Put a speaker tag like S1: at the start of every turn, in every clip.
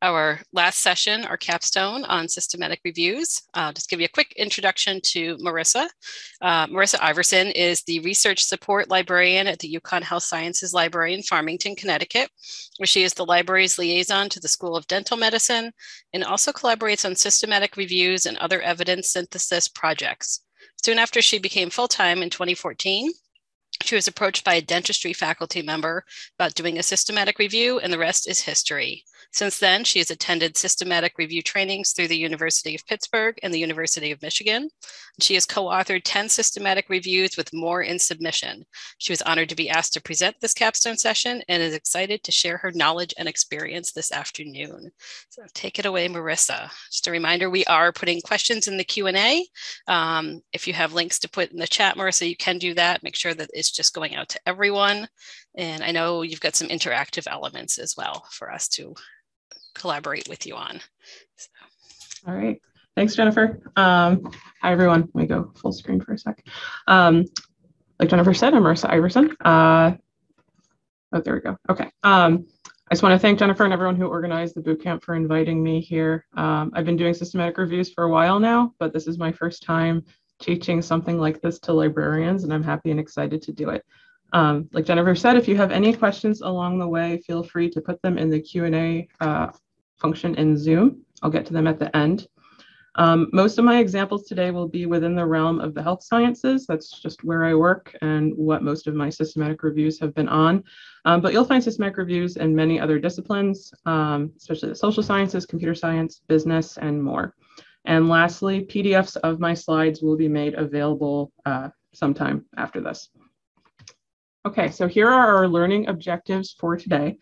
S1: our last session, our capstone on systematic reviews. I'll just give you a quick introduction to Marissa. Uh, Marissa Iverson is the research support librarian at the UConn Health Sciences Library in Farmington, Connecticut, where she is the library's liaison to the School of Dental Medicine and also collaborates on systematic reviews and other evidence synthesis projects. Soon after she became full-time in 2014, she was approached by a dentistry faculty member about doing a systematic review, and the rest is history. Since then, she has attended systematic review trainings through the University of Pittsburgh and the University of Michigan. She has co authored 10 systematic reviews with more in submission. She was honored to be asked to present this capstone session and is excited to share her knowledge and experience this afternoon. So take it away, Marissa. Just a reminder, we are putting questions in the Q&A. Um, if you have links to put in the chat, Marissa, you can do that. Make sure that it's just going out to everyone. And I know you've got some interactive elements as well for us to collaborate with you on. So.
S2: All right. Thanks, Jennifer. Um, hi, everyone. Let me go full screen for a sec. Um, like Jennifer said, I'm Marissa Iverson. Uh, oh, there we go. Okay. Um, I just want to thank Jennifer and everyone who organized the bootcamp for inviting me here. Um, I've been doing systematic reviews for a while now, but this is my first time teaching something like this to librarians, and I'm happy and excited to do it. Um, like Jennifer said, if you have any questions along the way, feel free to put them in the Q&A uh, function in Zoom. I'll get to them at the end. Um, most of my examples today will be within the realm of the health sciences. That's just where I work and what most of my systematic reviews have been on. Um, but you'll find systematic reviews in many other disciplines, um, especially the social sciences, computer science, business, and more. And lastly, PDFs of my slides will be made available uh, sometime after this. Okay, so here are our learning objectives for today.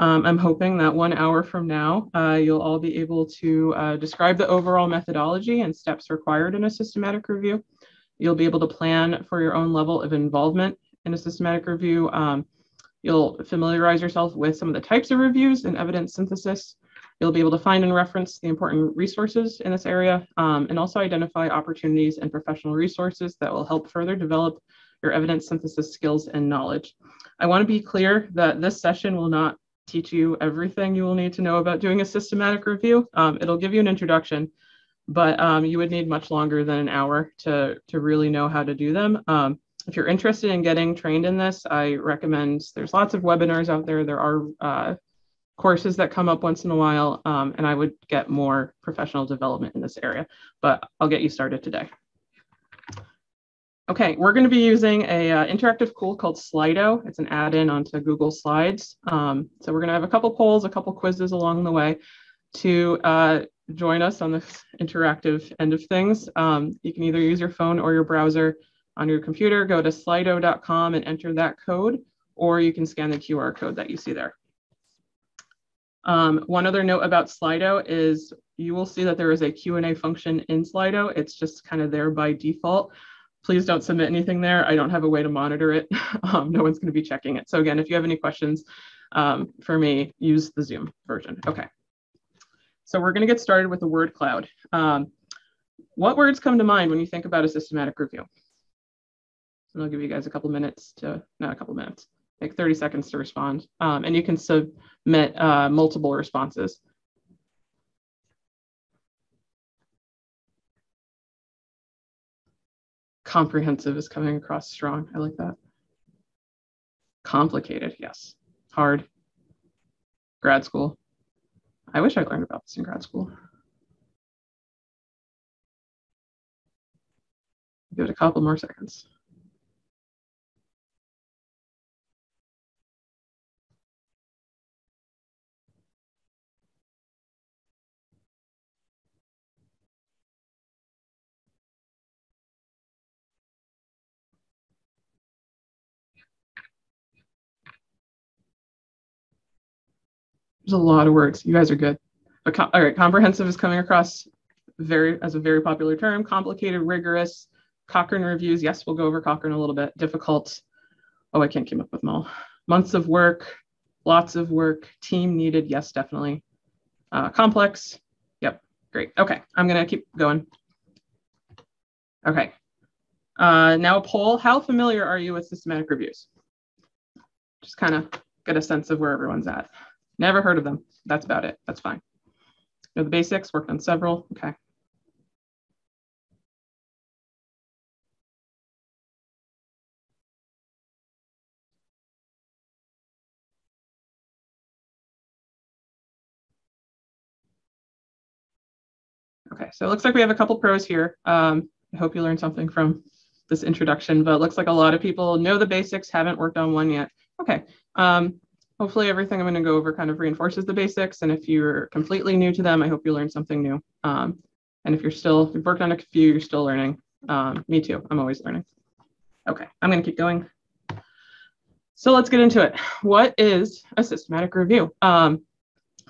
S2: Um, I'm hoping that one hour from now, uh, you'll all be able to uh, describe the overall methodology and steps required in a systematic review. You'll be able to plan for your own level of involvement in a systematic review. Um, you'll familiarize yourself with some of the types of reviews and evidence synthesis. You'll be able to find and reference the important resources in this area um, and also identify opportunities and professional resources that will help further develop your evidence synthesis skills and knowledge. I want to be clear that this session will not teach you everything you will need to know about doing a systematic review. Um, it'll give you an introduction, but um, you would need much longer than an hour to, to really know how to do them. Um, if you're interested in getting trained in this, I recommend there's lots of webinars out there. There are uh, courses that come up once in a while, um, and I would get more professional development in this area, but I'll get you started today. Okay, we're going to be using a uh, interactive tool called Slido. It's an add-in onto Google Slides. Um, so we're going to have a couple polls, a couple quizzes along the way to uh, join us on this interactive end of things. Um, you can either use your phone or your browser on your computer. Go to slido.com and enter that code, or you can scan the QR code that you see there. Um, one other note about Slido is you will see that there is a Q&A function in Slido. It's just kind of there by default please don't submit anything there. I don't have a way to monitor it. Um, no one's going to be checking it. So again, if you have any questions um, for me, use the Zoom version. Okay. So we're going to get started with the word cloud. Um, what words come to mind when you think about a systematic review? And I'll give you guys a couple minutes to, not a couple minutes, like 30 seconds to respond. Um, and you can submit uh, multiple responses. Comprehensive is coming across strong. I like that. Complicated, yes. Hard. Grad school. I wish I learned about this in grad school. Give it a couple more seconds. There's a lot of words. You guys are good. But all right, comprehensive is coming across very as a very popular term. Complicated, rigorous. Cochrane reviews. Yes, we'll go over Cochrane a little bit. Difficult. Oh, I can't keep up with them all. Months of work, lots of work. Team needed. Yes, definitely. Uh, complex. Yep, great. Okay, I'm gonna keep going. Okay. Uh, now a poll. How familiar are you with systematic reviews? Just kind of get a sense of where everyone's at. Never heard of them. That's about it. That's fine. know the basics, worked on several. Okay. Okay, so it looks like we have a couple pros here. Um, I hope you learned something from this introduction, but it looks like a lot of people know the basics, haven't worked on one yet. Okay, um, hopefully everything I'm gonna go over kind of reinforces the basics. And if you're completely new to them, I hope you learned something new. Um, and if you're still, if you've worked on a few, you're still learning. Um, me too, I'm always learning. Okay, I'm gonna keep going. So let's get into it. What is a systematic review? Um,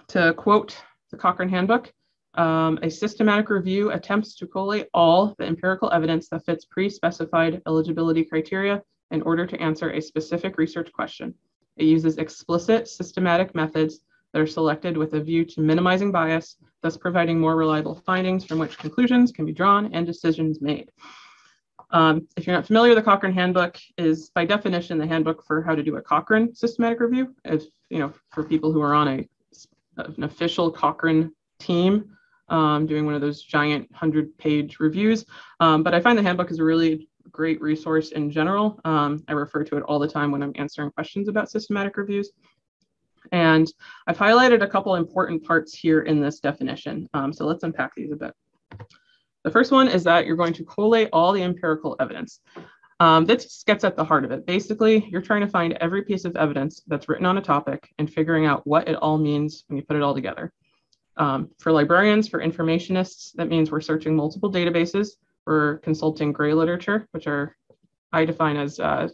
S2: to quote the Cochrane Handbook, um, a systematic review attempts to collate all the empirical evidence that fits pre-specified eligibility criteria in order to answer a specific research question. It uses explicit systematic methods that are selected with a view to minimizing bias, thus providing more reliable findings from which conclusions can be drawn and decisions made. Um, if you're not familiar, the Cochrane Handbook is by definition the handbook for how to do a Cochrane systematic review. If you know, for people who are on a an official Cochrane team, um, doing one of those giant 100 page reviews. Um, but I find the handbook is a really great resource in general. Um, I refer to it all the time when I'm answering questions about systematic reviews. And I've highlighted a couple important parts here in this definition. Um, so let's unpack these a bit. The first one is that you're going to collate all the empirical evidence. Um, this gets at the heart of it. Basically, you're trying to find every piece of evidence that's written on a topic and figuring out what it all means when you put it all together. Um, for librarians, for informationists, that means we're searching multiple databases. We're consulting gray literature, which are I define as uh,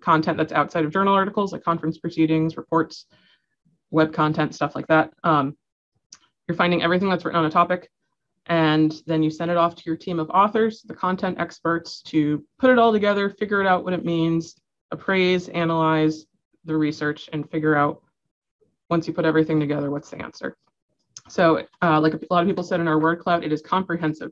S2: content that's outside of journal articles, like conference proceedings, reports, web content, stuff like that. Um, you're finding everything that's written on a topic, and then you send it off to your team of authors, the content experts, to put it all together, figure it out what it means, appraise, analyze the research, and figure out once you put everything together, what's the answer. So uh, like a lot of people said in our word cloud, it is comprehensive.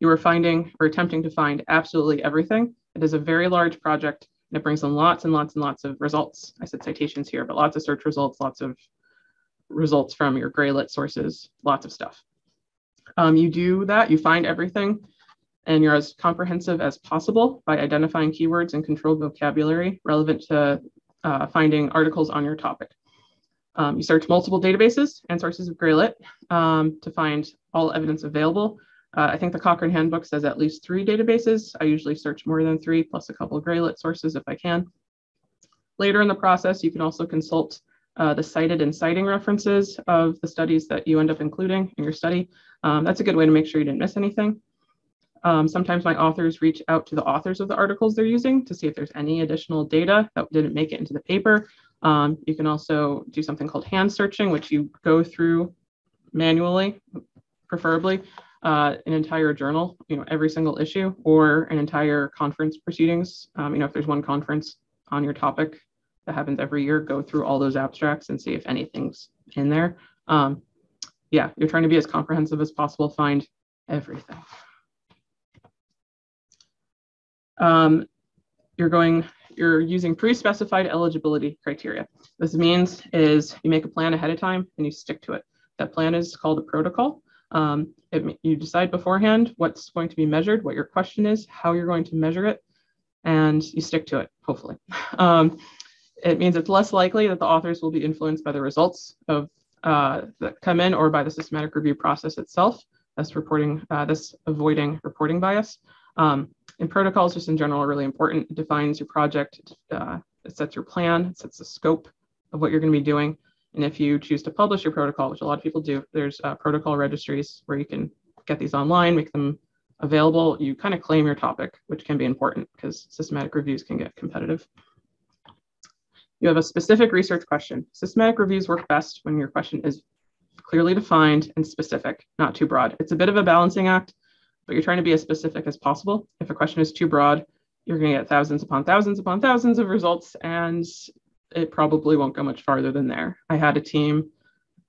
S2: You are finding or attempting to find absolutely everything. It is a very large project and it brings in lots and lots and lots of results. I said citations here, but lots of search results, lots of results from your Graylit sources, lots of stuff. Um, you do that, you find everything, and you're as comprehensive as possible by identifying keywords and controlled vocabulary relevant to uh, finding articles on your topic. Um, you search multiple databases and sources of Graylit um, to find all evidence available. Uh, I think the Cochrane Handbook says at least three databases. I usually search more than three, plus a couple of Graylit sources if I can. Later in the process, you can also consult uh, the cited and citing references of the studies that you end up including in your study. Um, that's a good way to make sure you didn't miss anything. Um, sometimes my authors reach out to the authors of the articles they're using to see if there's any additional data that didn't make it into the paper um, you can also do something called hand searching, which you go through manually, preferably uh, an entire journal, you know, every single issue, or an entire conference proceedings. Um, you know, if there's one conference on your topic that happens every year, go through all those abstracts and see if anything's in there. Um, yeah, you're trying to be as comprehensive as possible, find everything. Um, you're going you're using pre-specified eligibility criteria. This means is you make a plan ahead of time and you stick to it. That plan is called a protocol. Um, it, you decide beforehand what's going to be measured, what your question is, how you're going to measure it, and you stick to it, hopefully. Um, it means it's less likely that the authors will be influenced by the results of uh, that come in or by the systematic review process itself. That's reporting, uh, this avoiding reporting bias. Um, and protocols, just in general, are really important. It defines your project, uh, it sets your plan, it sets the scope of what you're going to be doing. And if you choose to publish your protocol, which a lot of people do, there's uh, protocol registries where you can get these online, make them available. You kind of claim your topic, which can be important because systematic reviews can get competitive. You have a specific research question. Systematic reviews work best when your question is clearly defined and specific, not too broad. It's a bit of a balancing act but you're trying to be as specific as possible. If a question is too broad, you're going to get thousands upon thousands upon thousands of results, and it probably won't go much farther than there. I had a team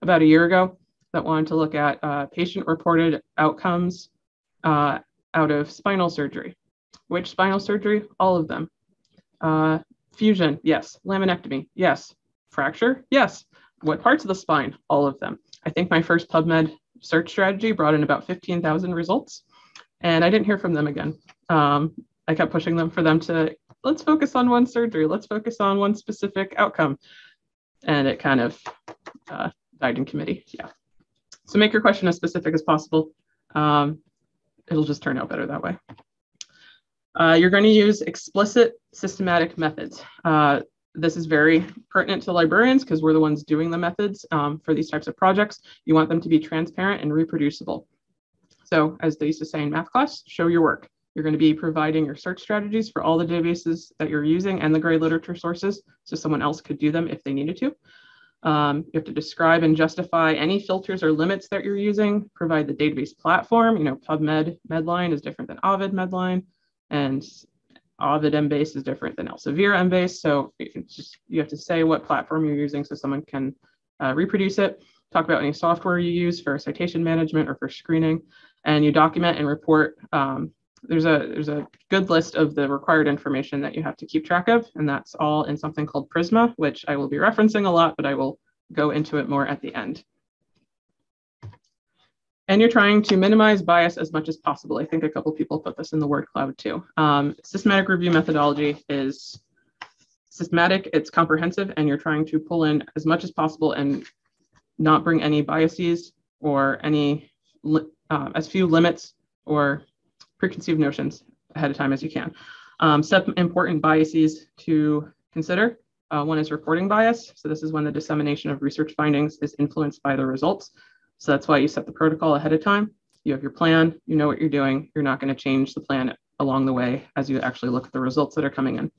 S2: about a year ago that wanted to look at uh, patient reported outcomes uh, out of spinal surgery. Which spinal surgery? All of them. Uh, fusion, yes. Laminectomy, yes. Fracture, yes. What parts of the spine? All of them. I think my first PubMed search strategy brought in about 15,000 results. And I didn't hear from them again. Um, I kept pushing them for them to let's focus on one surgery, let's focus on one specific outcome. And it kind of uh, died in committee. Yeah. So make your question as specific as possible. Um, it'll just turn out better that way. Uh, you're going to use explicit systematic methods. Uh, this is very pertinent to librarians because we're the ones doing the methods um, for these types of projects. You want them to be transparent and reproducible. So as they used to say in math class, show your work. You're going to be providing your search strategies for all the databases that you're using and the gray literature sources so someone else could do them if they needed to. Um, you have to describe and justify any filters or limits that you're using, provide the database platform. You know, PubMed Medline is different than Ovid Medline, and Ovid Embase is different than Elsevier Embase. So you, just, you have to say what platform you're using so someone can uh, reproduce it. Talk about any software you use for citation management or for screening, and you document and report. Um, there's a there's a good list of the required information that you have to keep track of, and that's all in something called Prisma, which I will be referencing a lot, but I will go into it more at the end and you're trying to minimize bias as much as possible. I think a couple people put this in the word cloud too. Um, systematic review methodology is systematic, it's comprehensive, and you're trying to pull in as much as possible and not bring any biases or any uh, as few limits or preconceived notions ahead of time as you can. Um, some important biases to consider. Uh, one is reporting bias. So this is when the dissemination of research findings is influenced by the results. So that's why you set the protocol ahead of time. You have your plan, you know what you're doing. You're not going to change the plan along the way as you actually look at the results that are coming in.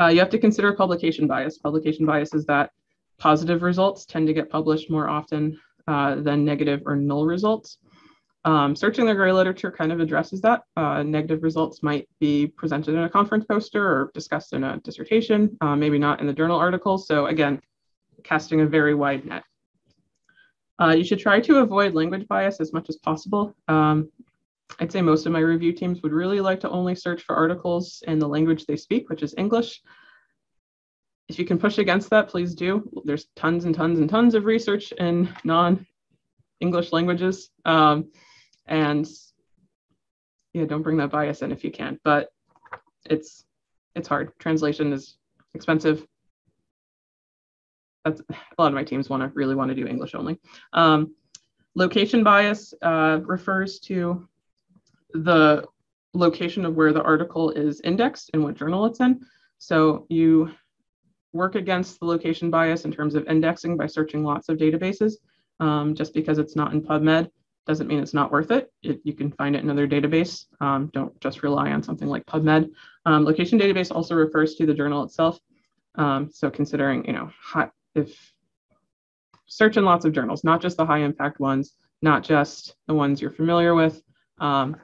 S2: Uh, you have to consider publication bias. Publication bias is that positive results tend to get published more often uh, than negative or null results. Um, searching the gray literature kind of addresses that. Uh, negative results might be presented in a conference poster or discussed in a dissertation, uh, maybe not in the journal article. So again, casting a very wide net. Uh, you should try to avoid language bias as much as possible. Um, I'd say most of my review teams would really like to only search for articles in the language they speak, which is English. If you can push against that, please do. There's tons and tons and tons of research in non-English languages. Um, and yeah, don't bring that bias in if you can, but it's it's hard. Translation is expensive that's a lot of my teams want to really want to do English only. Um, location bias uh, refers to the location of where the article is indexed and what journal it's in. So you work against the location bias in terms of indexing by searching lots of databases. Um, just because it's not in PubMed doesn't mean it's not worth it. it you can find it in another database. Um, don't just rely on something like PubMed. Um, location database also refers to the journal itself. Um, so considering, you know, high, if search in lots of journals, not just the high impact ones, not just the ones you're familiar with, um,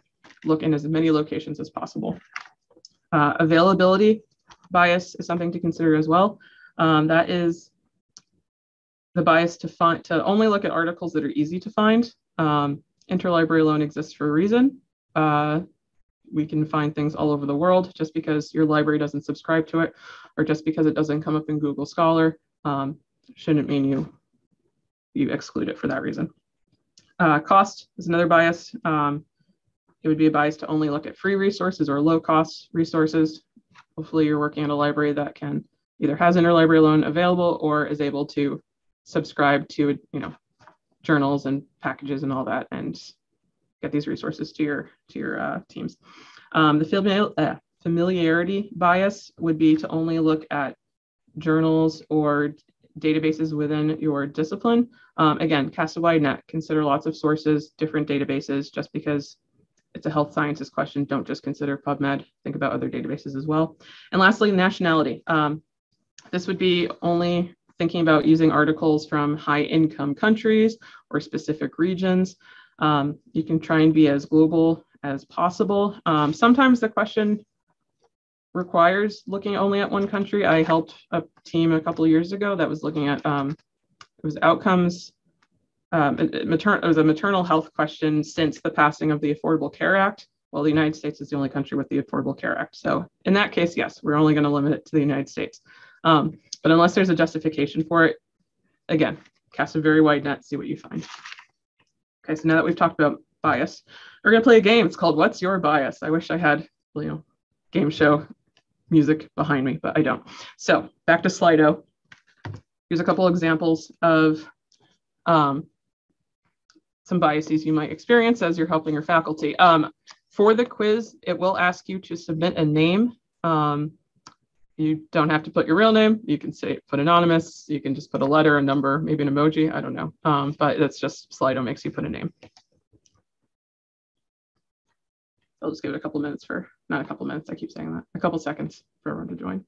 S2: look in as many locations as possible. Uh, availability bias is something to consider as well. Um, that is the bias to find to only look at articles that are easy to find. Um, interlibrary loan exists for a reason. Uh, we can find things all over the world just because your library doesn't subscribe to it or just because it doesn't come up in Google Scholar um, shouldn't mean you you exclude it for that reason. Uh, cost is another bias. Um, it would be a bias to only look at free resources or low cost resources. Hopefully you're working at a library that can either has interlibrary loan available or is able to subscribe to you know journals and packages and all that and get these resources to your to your uh, teams. Um, the famili- uh, familiarity bias would be to only look at journals or databases within your discipline. Um, again, cast a wide net, consider lots of sources, different databases, just because it's a health sciences question, don't just consider PubMed, think about other databases as well. And lastly, nationality. Um, this would be only thinking about using articles from high income countries or specific regions. Um, you can try and be as global as possible. Um, sometimes the question requires looking only at one country. I helped a team a couple years ago that was looking at um, it was outcomes. Um, it, it, it was a maternal health question since the passing of the Affordable Care Act. Well, the United States is the only country with the Affordable Care Act. So in that case, yes, we're only going to limit it to the United States. Um, but unless there's a justification for it, again, cast a very wide net, see what you find. Okay, so now that we've talked about bias, we're gonna play a game. It's called What's Your Bias? I wish I had, you know, game show music behind me, but I don't. So back to Slido. Here's a couple examples of um, some biases you might experience as you're helping your faculty. Um, for the quiz, it will ask you to submit a name. Um, you don't have to put your real name. You can say put anonymous. You can just put a letter, a number, maybe an emoji. I don't know. Um, but that's just Slido makes you put a name. I'll just give it a couple minutes for, not a couple minutes, I keep saying that, a couple seconds for everyone to join.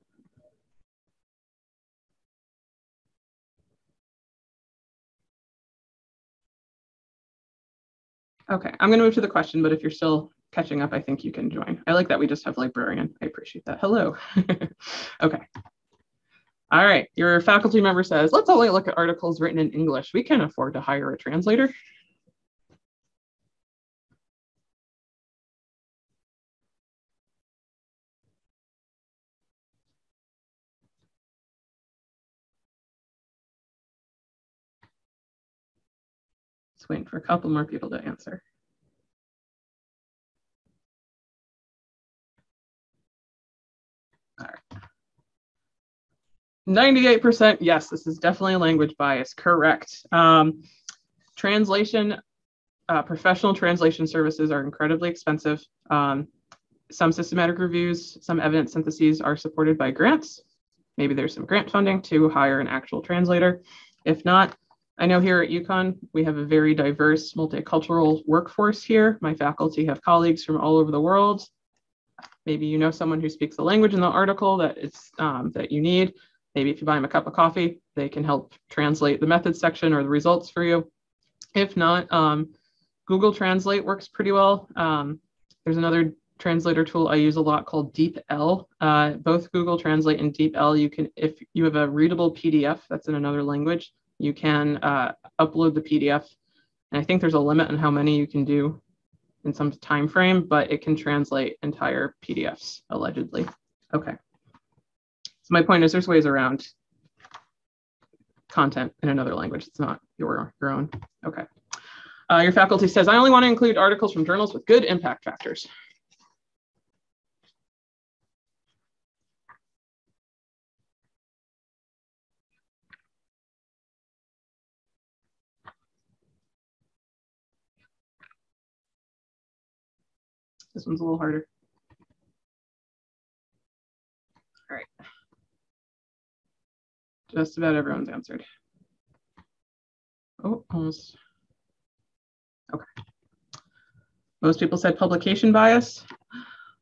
S2: Okay, I'm gonna move to the question, but if you're still catching up, I think you can join. I like that we just have librarian. I appreciate that. Hello. okay. All right, your faculty member says, let's only look at articles written in English. We can afford to hire a translator. Just waiting for a couple more people to answer. 98% yes, this is definitely a language bias. Correct. Um, translation, uh, professional translation services are incredibly expensive. Um, some systematic reviews, some evidence syntheses are supported by grants. Maybe there's some grant funding to hire an actual translator. If not, I know here at UConn, we have a very diverse multicultural workforce here. My faculty have colleagues from all over the world. Maybe you know someone who speaks the language in the article that it's um, that you need. Maybe if you buy them a cup of coffee, they can help translate the methods section or the results for you. If not, um, Google Translate works pretty well. Um, there's another translator tool I use a lot called DeepL. Uh, both Google Translate and DeepL, you can, if you have a readable PDF that's in another language, you can uh, upload the PDF. And I think there's a limit on how many you can do in some time frame, but it can translate entire PDFs allegedly. Okay. So my point is there's ways around content in another language. It's not your, your own. Okay. Uh, your faculty says, I only want to include articles from journals with good impact factors. This one's a little harder. All right. Just about everyone's answered. Oh, almost. Okay. Most people said publication bias.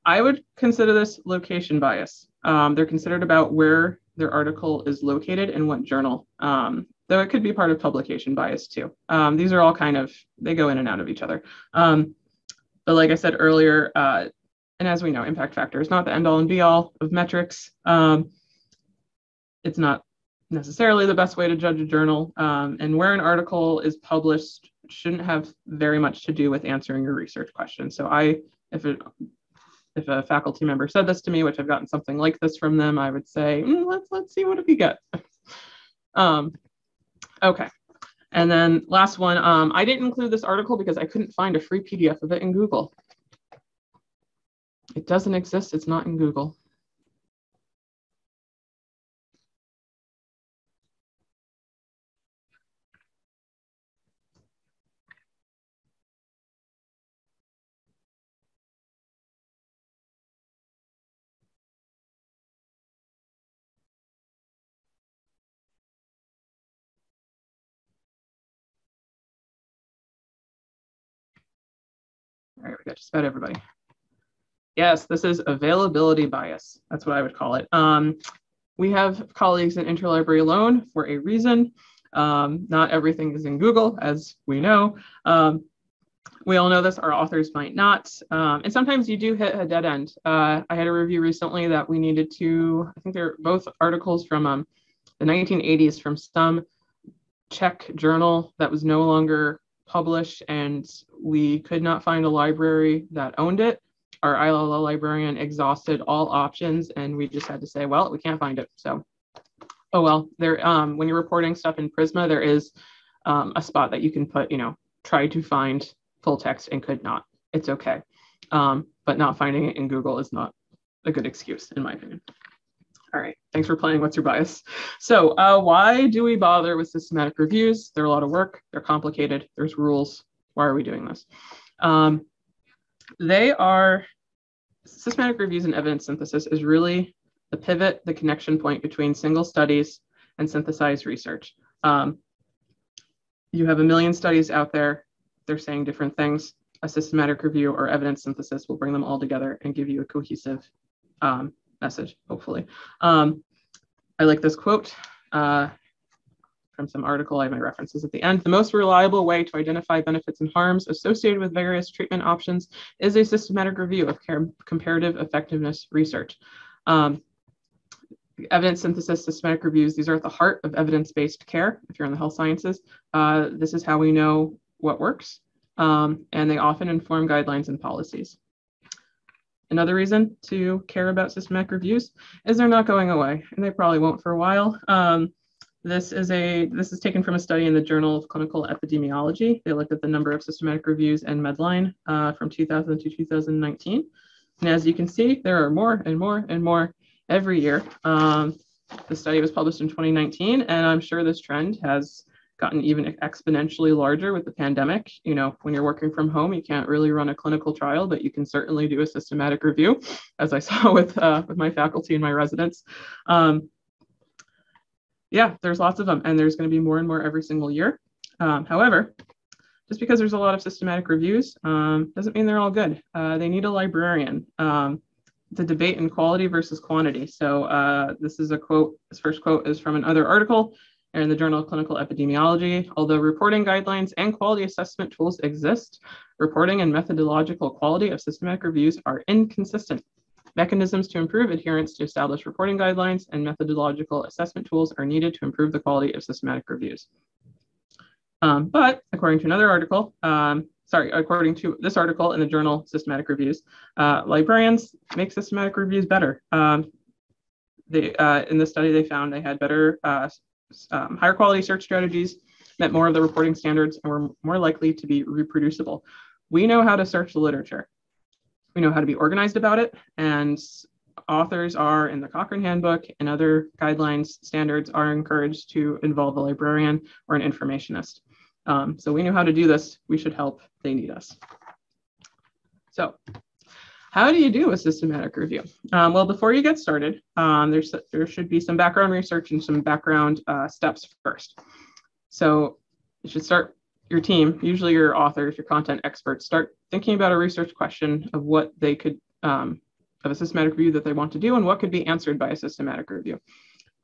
S2: I would consider this location bias. Um, they're considered about where their article is located and what journal, um, though it could be part of publication bias too. Um, these are all kind of, they go in and out of each other. Um, but like I said earlier, uh, and as we know, impact factor is not the end all and be all of metrics. Um, it's not necessarily the best way to judge a journal. Um, and where an article is published shouldn't have very much to do with answering your research question. So I, if it, if a faculty member said this to me, which I've gotten something like this from them, I would say, mm, let's let's see what we get. um, okay. And then last one, um, I didn't include this article because I couldn't find a free PDF of it in Google. It doesn't exist, it's not in Google. Got just about everybody. Yes, this is availability bias. That's what I would call it. Um, we have colleagues in interlibrary loan for a reason. Um, not everything is in Google, as we know. Um, we all know this, our authors might not. Um, and sometimes you do hit a dead end. Uh, I had a review recently that we needed to, I think they're both articles from um, the 1980s from some Czech journal that was no longer published and we could not find a library that owned it. Our ILL librarian exhausted all options and we just had to say, well, we can't find it. So, oh well, there. Um, when you're reporting stuff in Prisma, there is um, a spot that you can put, you know, try to find full text and could not. It's okay. Um, but not finding it in Google is not a good excuse, in my opinion. All right, thanks for playing What's Your Bias? So uh, why do we bother with systematic reviews? They're a lot of work, they're complicated, there's rules. Why are we doing this? Um, they are, systematic reviews and evidence synthesis is really the pivot, the connection point between single studies and synthesized research. Um, you have a million studies out there, they're saying different things. A systematic review or evidence synthesis will bring them all together and give you a cohesive um, message, hopefully. Um, I like this quote uh, from some article. I have my references at the end. The most reliable way to identify benefits and harms associated with various treatment options is a systematic review of comparative effectiveness research. Um, evidence synthesis, systematic reviews, these are at the heart of evidence-based care if you're in the health sciences. Uh, this is how we know what works, um, and they often inform guidelines and policies. Another reason to care about systematic reviews is they're not going away, and they probably won't for a while. Um, this is a this is taken from a study in the Journal of Clinical Epidemiology. They looked at the number of systematic reviews in Medline uh, from 2000 to 2019, and as you can see, there are more and more and more every year. Um, the study was published in 2019, and I'm sure this trend has gotten even exponentially larger with the pandemic. You know, when you're working from home, you can't really run a clinical trial, but you can certainly do a systematic review, as I saw with uh, with my faculty and my residents. Um, yeah, there's lots of them, and there's going to be more and more every single year. Um, however, just because there's a lot of systematic reviews um, doesn't mean they're all good. Uh, they need a librarian. Um, the debate in quality versus quantity. So uh, this is a quote. This first quote is from another article in the Journal of Clinical Epidemiology. Although reporting guidelines and quality assessment tools exist, reporting and methodological quality of systematic reviews are inconsistent. Mechanisms to improve adherence to established reporting guidelines and methodological assessment tools are needed to improve the quality of systematic reviews. Um, but according to another article, um, sorry, according to this article in the journal Systematic Reviews, uh, librarians make systematic reviews better. Um, they, uh, in the study, they found they had better uh, um, higher quality search strategies, met more of the reporting standards, and were more likely to be reproducible. We know how to search the literature. We know how to be organized about it, and authors are in the Cochrane Handbook and other guidelines standards are encouraged to involve a librarian or an informationist. Um, so we know how to do this. We should help. They need us. So how do you do a systematic review? Um, well, before you get started, um, there's, there should be some background research and some background uh, steps first. So you should start your team, usually your authors, your content experts, start thinking about a research question of what they could, um, of a systematic review that they want to do and what could be answered by a systematic review.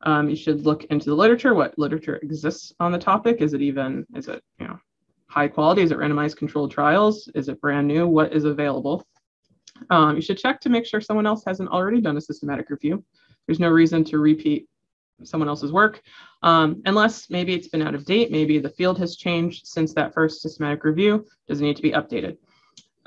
S2: Um, you should look into the literature, what literature exists on the topic. Is it even, is it, you know, high quality? Is it randomized controlled trials? Is it brand new? What is available? Um, you should check to make sure someone else hasn't already done a systematic review. There's no reason to repeat someone else's work, um, unless maybe it's been out of date, maybe the field has changed since that first systematic review, does it need to be updated?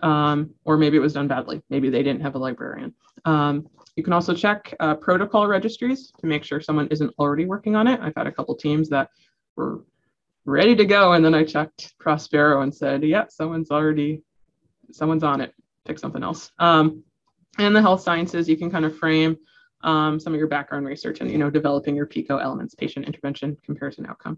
S2: Um, or maybe it was done badly, maybe they didn't have a librarian. Um, you can also check uh, protocol registries to make sure someone isn't already working on it. I've had a couple teams that were ready to go, and then I checked Prospero and said, yeah, someone's already, someone's on it pick something else. Um, and the health sciences, you can kind of frame um, some of your background research and you know developing your PICO elements, patient intervention, comparison outcome.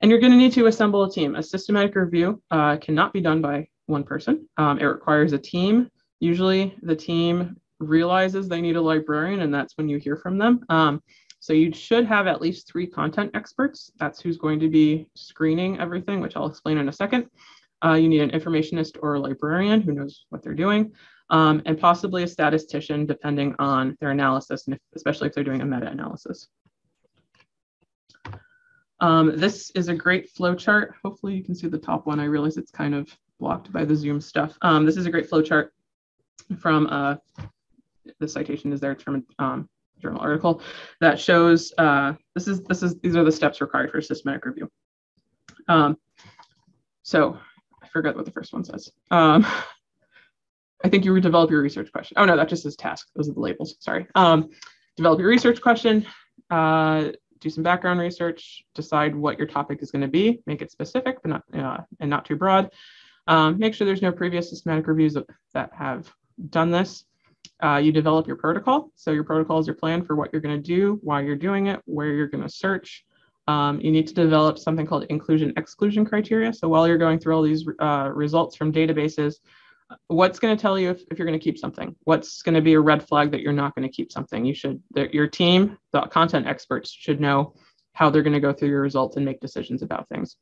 S2: And you're going to need to assemble a team. A systematic review uh, cannot be done by one person. Um, it requires a team. Usually, the team realizes they need a librarian, and that's when you hear from them. Um, so you should have at least three content experts. That's who's going to be screening everything, which I'll explain in a second. Uh, you need an informationist or a librarian who knows what they're doing, um, and possibly a statistician depending on their analysis, and if, especially if they're doing a meta-analysis. Um, this is a great flow chart. Hopefully you can see the top one. I realize it's kind of blocked by the Zoom stuff. Um, this is a great flow chart from uh, the citation is there. It's from a um, journal article that shows uh, this is this is these are the steps required for systematic review. Um, so forget what the first one says. Um, I think you would develop your research question. Oh no, that just says task. Those are the labels. Sorry. Um, develop your research question. Uh, do some background research, decide what your topic is going to be, make it specific but not uh, and not too broad. Um, make sure there's no previous systematic reviews that, that have done this. Uh, you develop your protocol. So your protocol is your plan for what you're going to do, why you're doing it, where you're going to search. Um, you need to develop something called inclusion exclusion criteria. So while you're going through all these uh, results from databases, what's going to tell you if, if you're going to keep something? What's going to be a red flag that you're not going to keep something? You should, the, your team, the content experts should know how they're going to go through your results and make decisions about things.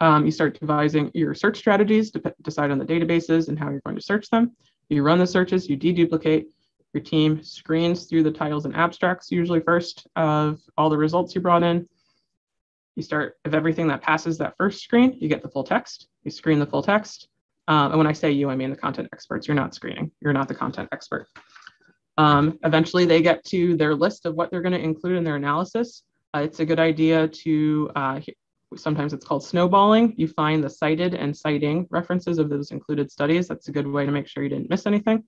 S2: Um, you start devising your search strategies to decide on the databases and how you're going to search them. You run the searches, you deduplicate. Your team screens through the titles and abstracts, usually first, of all the results you brought in. You start, if everything that passes that first screen, you get the full text. You screen the full text. Um, and when I say you, I mean the content experts. You're not screening, you're not the content expert. Um, eventually, they get to their list of what they're going to include in their analysis. Uh, it's a good idea to uh, sometimes it's called snowballing. You find the cited and citing references of those included studies. That's a good way to make sure you didn't miss anything.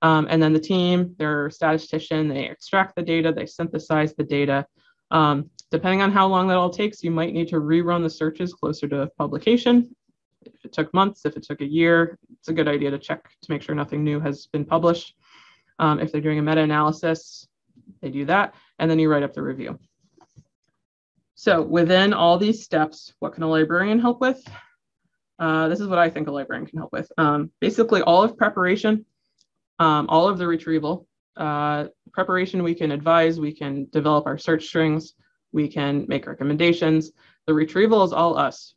S2: Um, and then the team, their statistician, they extract the data, they synthesize the data. Um, depending on how long that all takes, you might need to rerun the searches closer to publication. If it took months, if it took a year, it's a good idea to check to make sure nothing new has been published. Um, if they're doing a meta-analysis, they do that, and then you write up the review. So within all these steps, what can a librarian help with? Uh, this is what I think a librarian can help with. Um, basically, all of preparation, um, all of the retrieval. Uh, preparation, we can advise, we can develop our search strings, we can make recommendations. The retrieval is all us.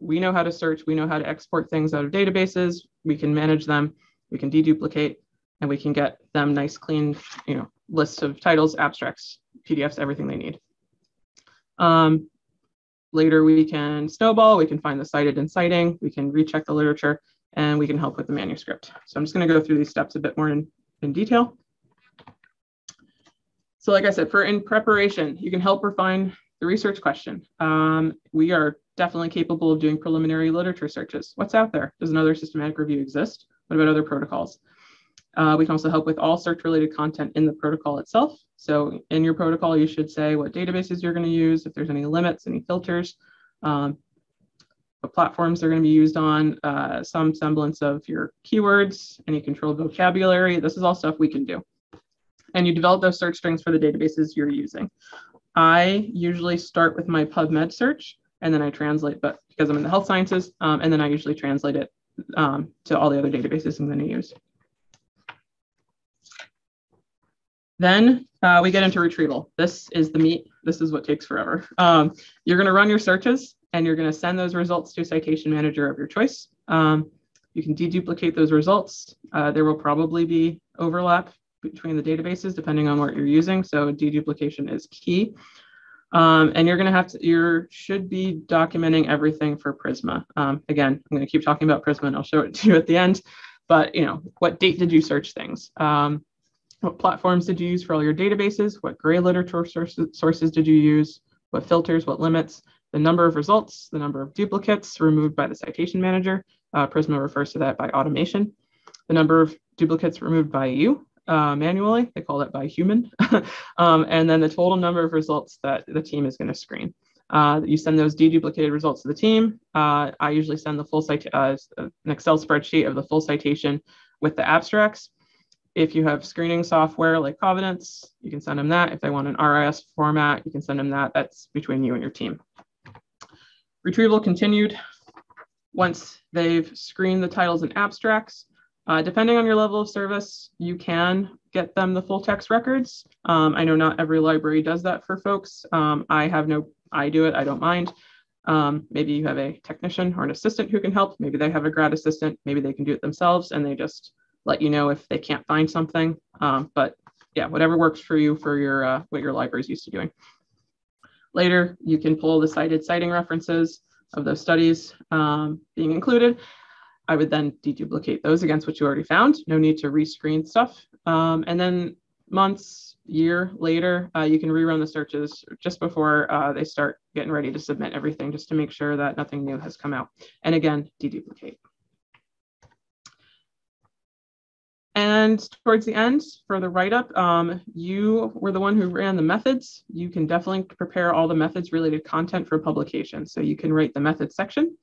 S2: We know how to search, we know how to export things out of databases, we can manage them, we can deduplicate, and we can get them nice, clean, you know, lists of titles, abstracts, PDFs, everything they need. Um, later, we can snowball, we can find the cited and citing, we can recheck the literature, and we can help with the manuscript. So I'm just going to go through these steps a bit more in, in detail. So like I said, for in preparation, you can help refine the research question. Um, we are definitely capable of doing preliminary literature searches. What's out there? Does another systematic review exist? What about other protocols? Uh, we can also help with all search related content in the protocol itself. So in your protocol, you should say what databases you're going to use, if there's any limits, any filters, um, what platforms they're going to be used on, uh, some semblance of your keywords, any controlled vocabulary. This is all stuff we can do. And you develop those search strings for the databases you're using. I usually start with my PubMed search and then I translate, but because I'm in the health sciences, um, and then I usually translate it um, to all the other databases I'm going to use. Then uh, we get into retrieval. This is the meat. This is what takes forever. Um, you're going to run your searches and you're going to send those results to a citation manager of your choice. Um, you can deduplicate those results. Uh, there will probably be overlap between the databases depending on what you're using. So deduplication is key. Um, and you're going to have to, you should be documenting everything for Prisma. Um, again, I'm going to keep talking about Prisma and I'll show it to you at the end. But, you know, what date did you search things? Um, what platforms did you use for all your databases? What gray literature sources, sources did you use? What filters, what limits? The number of results, the number of duplicates removed by the citation manager. Uh, Prisma refers to that by automation. The number of duplicates removed by you uh, manually, they call that by human. um, and then the total number of results that the team is going to screen. Uh, you send those deduplicated results to the team. Uh, I usually send the full cite- uh, an Excel spreadsheet of the full citation with the abstracts. If you have screening software like Covidence, you can send them that. If they want an RIS format, you can send them that. That's between you and your team. Retrieval continued. Once they've screened the titles and abstracts, uh, depending on your level of service, you can get them the full text records. Um, I know not every library does that for folks. Um, I have no, I do it, I don't mind. Um, maybe you have a technician or an assistant who can help. Maybe they have a grad assistant. Maybe they can do it themselves and they just let you know if they can't find something. Um, but yeah, whatever works for you for your uh, what your library is used to doing. Later, you can pull the cited citing references of those studies um, being included. I would then deduplicate those against what you already found. No need to rescreen stuff. Um, and then months, year later, uh, you can rerun the searches just before uh, they start getting ready to submit everything, just to make sure that nothing new has come out. And again, deduplicate. And towards the end, for the write-up, um, you were the one who ran the methods. You can definitely prepare all the methods related content for publication. So you can write the methods section.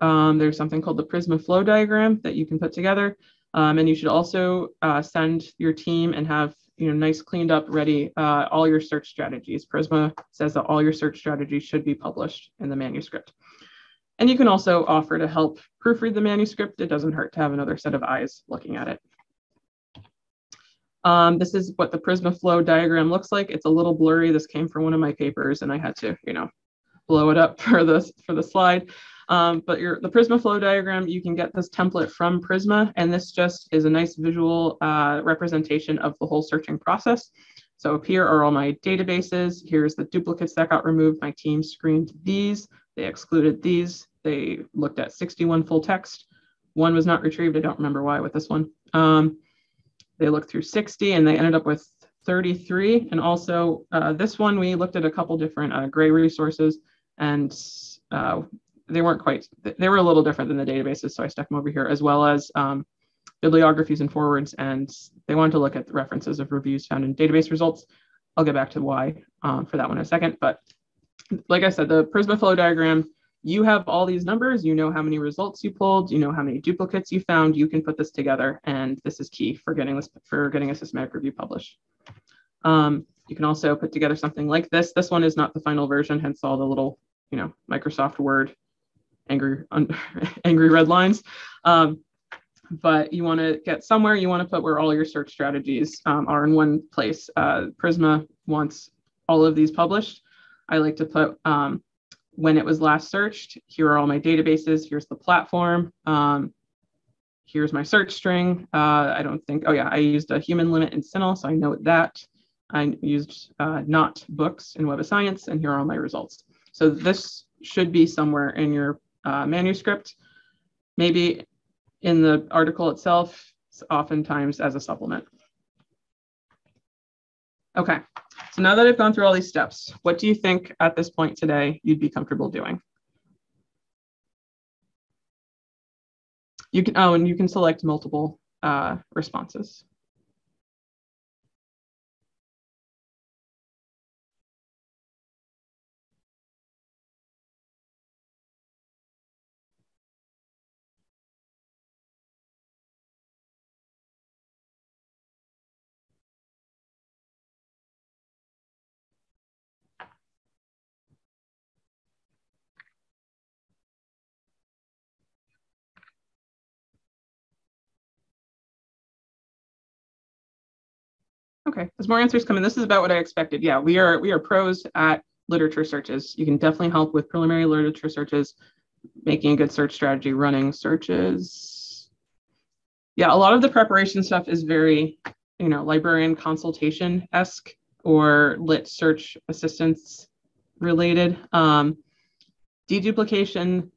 S2: Um, there's something called the Prisma flow diagram that you can put together. Um, and you should also uh, send your team and have you know nice cleaned up ready uh, all your search strategies. Prisma says that all your search strategies should be published in the manuscript. And you can also offer to help proofread the manuscript. It doesn't hurt to have another set of eyes looking at it. Um, this is what the Prisma flow diagram looks like. It's a little blurry. This came from one of my papers and I had to, you know, blow it up for the, for the slide. Um, but your, the Prisma flow diagram, you can get this template from Prisma, and this just is a nice visual uh, representation of the whole searching process. So up here are all my databases. Here's the duplicates that got removed. My team screened these. They excluded these. They looked at 61 full text. One was not retrieved. I don't remember why with this one. Um, they looked through 60 and they ended up with 33. And also uh, this one, we looked at a couple different uh, gray resources and uh, they weren't quite, they were a little different than the databases. So I stuck them over here as well as um, bibliographies and forwards. And they wanted to look at the references of reviews found in database results. I'll get back to why um, for that one in a second. But like I said, the Prisma flow diagram, you have all these numbers, you know how many results you pulled, you know how many duplicates you found, you can put this together. And this is key for getting this, for getting a systematic review published. Um, you can also put together something like this. This one is not the final version, hence all the little, you know, Microsoft Word angry angry red lines. Um, but you want to get somewhere, you want to put where all your search strategies um, are in one place. Uh, Prisma wants all of these published. I like to put um, when it was last searched, here are all my databases, here's the platform, um, here's my search string. Uh, I don't think, oh yeah, I used a human limit in CINAHL, so I know that. I used uh, not books in Web of Science, and here are all my results. So this should be somewhere in your uh, manuscript, maybe in the article itself, oftentimes as a supplement. Okay, so now that I've gone through all these steps, what do you think at this point today you'd be comfortable doing? You can, oh, and you can select multiple uh, responses. Okay, as more answers come in, this is about what I expected. Yeah, we are we are pros at literature searches. You can definitely help with preliminary literature searches, making a good search strategy, running searches. Yeah, a lot of the preparation stuff is very, you know, librarian consultation esque or lit search assistance related. Um, deduplication,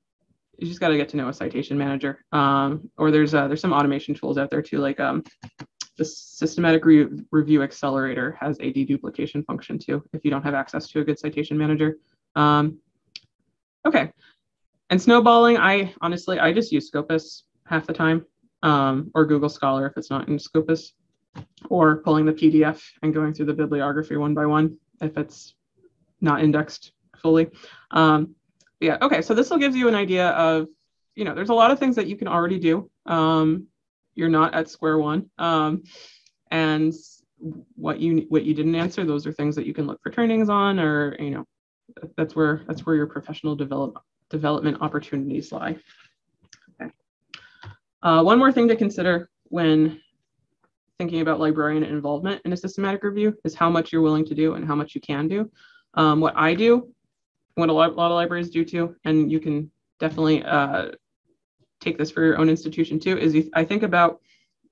S2: you just got to get to know a citation manager. Um, or there's uh, there's some automation tools out there too, like um, the systematic re review accelerator has a deduplication function too, if you don't have access to a good citation manager. Um, okay. And snowballing, I honestly, I just use Scopus half the time um, or Google Scholar if it's not in Scopus or pulling the PDF and going through the bibliography one by one if it's not indexed fully. Um, yeah, okay, so this will give you an idea of, you know, there's a lot of things that you can already do. Um, you're not at square one. Um, and what you what you didn't answer, those are things that you can look for trainings on, or you know, that's where that's where your professional develop, development opportunities lie. Okay. Uh, one more thing to consider when thinking about librarian involvement in a systematic review is how much you're willing to do and how much you can do. Um, what I do, what a lot, a lot, of libraries do too, and you can definitely uh, take this for your own institution too, is I think about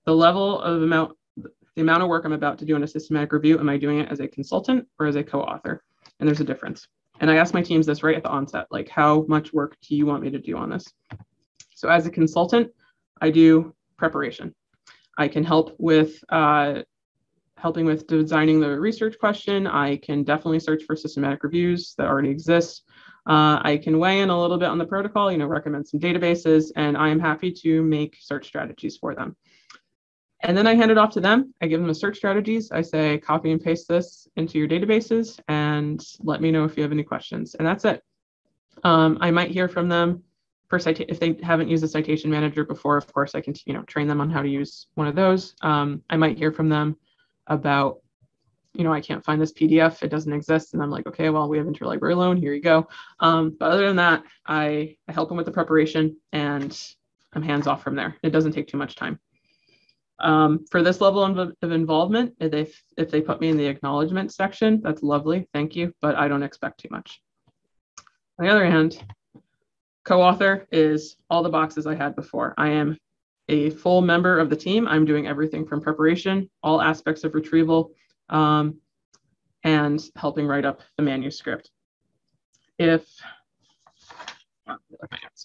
S2: the level of amount, the amount of work I'm about to do in a systematic review. Am I doing it as a consultant or as a co-author? And there's a difference. And I ask my teams this right at the onset, like how much work do you want me to do on this? So as a consultant, I do preparation. I can help with uh, helping with designing the research question. I can definitely search for systematic reviews that already exist. Uh, I can weigh in a little bit on the protocol, you know, recommend some databases, and I am happy to make search strategies for them. and then I hand it off to them. I give them the search strategies. I say, copy and paste this into your databases and let me know if you have any questions. And that's it. Um, I might hear from them for if they haven't used a citation manager before, of course, I can you know train them on how to use one of those. Um, I might hear from them about, you know, I can't find this PDF, it doesn't exist, and I'm like, okay, well, we have interlibrary loan, here you go. Um, but other than that, I, I help them with the preparation and I'm hands off from there. It doesn't take too much time. Um, for this level of, of involvement, if they, if they put me in the acknowledgement section, that's lovely, thank you, but I don't expect too much. On the other hand, co-author is all the boxes I had before. I am a full member of the team. I'm doing everything from preparation, all aspects of retrieval, um, and helping write up the manuscript. If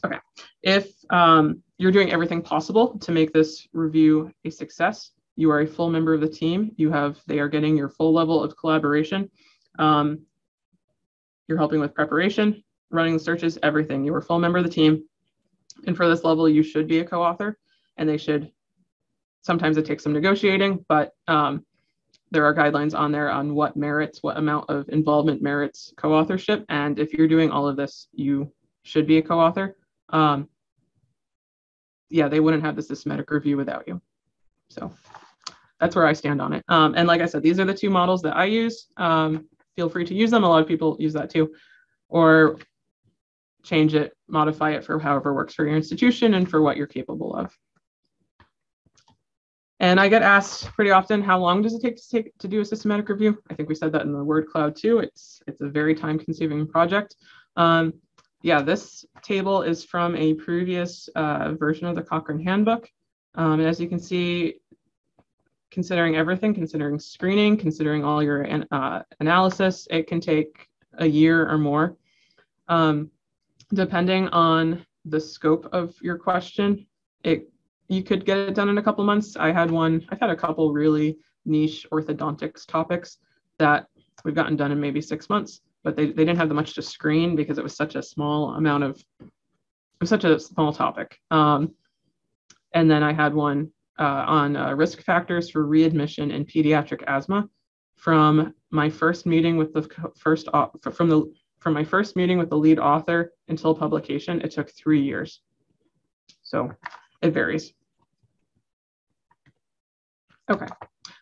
S2: okay, if um, you're doing everything possible to make this review a success, you are a full member of the team. You have they are getting your full level of collaboration. Um, you're helping with preparation, running the searches, everything. You are a full member of the team. And for this level, you should be a co-author and they should, sometimes it takes some negotiating, but um, there are guidelines on there on what merits, what amount of involvement merits co-authorship. And if you're doing all of this, you should be a co-author. Um, yeah, they wouldn't have the systematic review without you. So that's where I stand on it. Um, and like I said, these are the two models that I use. Um, feel free to use them. A lot of people use that too. Or change it, modify it for however works for your institution and for what you're capable of. And I get asked pretty often, how long does it take to take to do a systematic review? I think we said that in the word cloud too. It's it's a very time consuming project. Um, yeah, this table is from a previous uh, version of the Cochrane Handbook. Um, and as you can see, considering everything, considering screening, considering all your uh, analysis, it can take a year or more. Um, depending on the scope of your question, it you could get it done in a couple months. I had one, I've had a couple really niche orthodontics topics that we've gotten done in maybe six months, but they, they didn't have the much to screen because it was such a small amount of, it was such a small topic. Um, and then I had one uh, on uh, risk factors for readmission in pediatric asthma from my first meeting with the first, from the from my first meeting with the lead author until publication, it took three years. So it varies. Okay.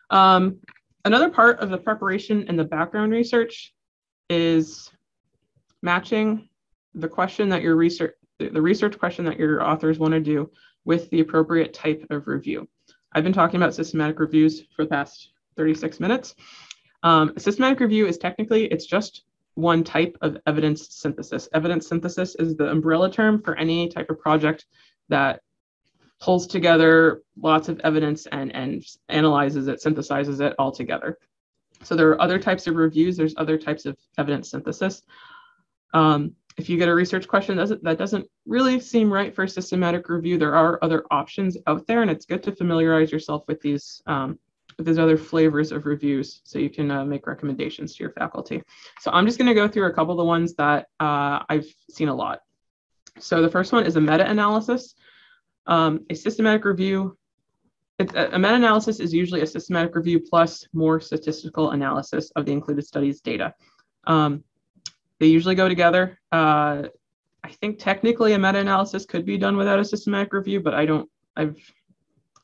S2: Um, another part of the preparation and the background research is matching the question that your research, the research question that your authors want to do with the appropriate type of review. I've been talking about systematic reviews for the past 36 minutes. Um, systematic review is technically, it's just one type of evidence synthesis. Evidence synthesis is the umbrella term for any type of project that pulls together lots of evidence and, and analyzes it, synthesizes it all together. So there are other types of reviews, there's other types of evidence synthesis. Um, if you get a research question doesn't, that doesn't really seem right for a systematic review, there are other options out there, and it's good to familiarize yourself with these um, there's other flavors of reviews so you can uh, make recommendations to your faculty. So I'm just going to go through a couple of the ones that uh, I've seen a lot. So the first one is a meta-analysis. Um, a systematic review, it's, a meta-analysis is usually a systematic review plus more statistical analysis of the included studies data. Um, they usually go together. Uh, I think technically a meta-analysis could be done without a systematic review, but I don't, I've,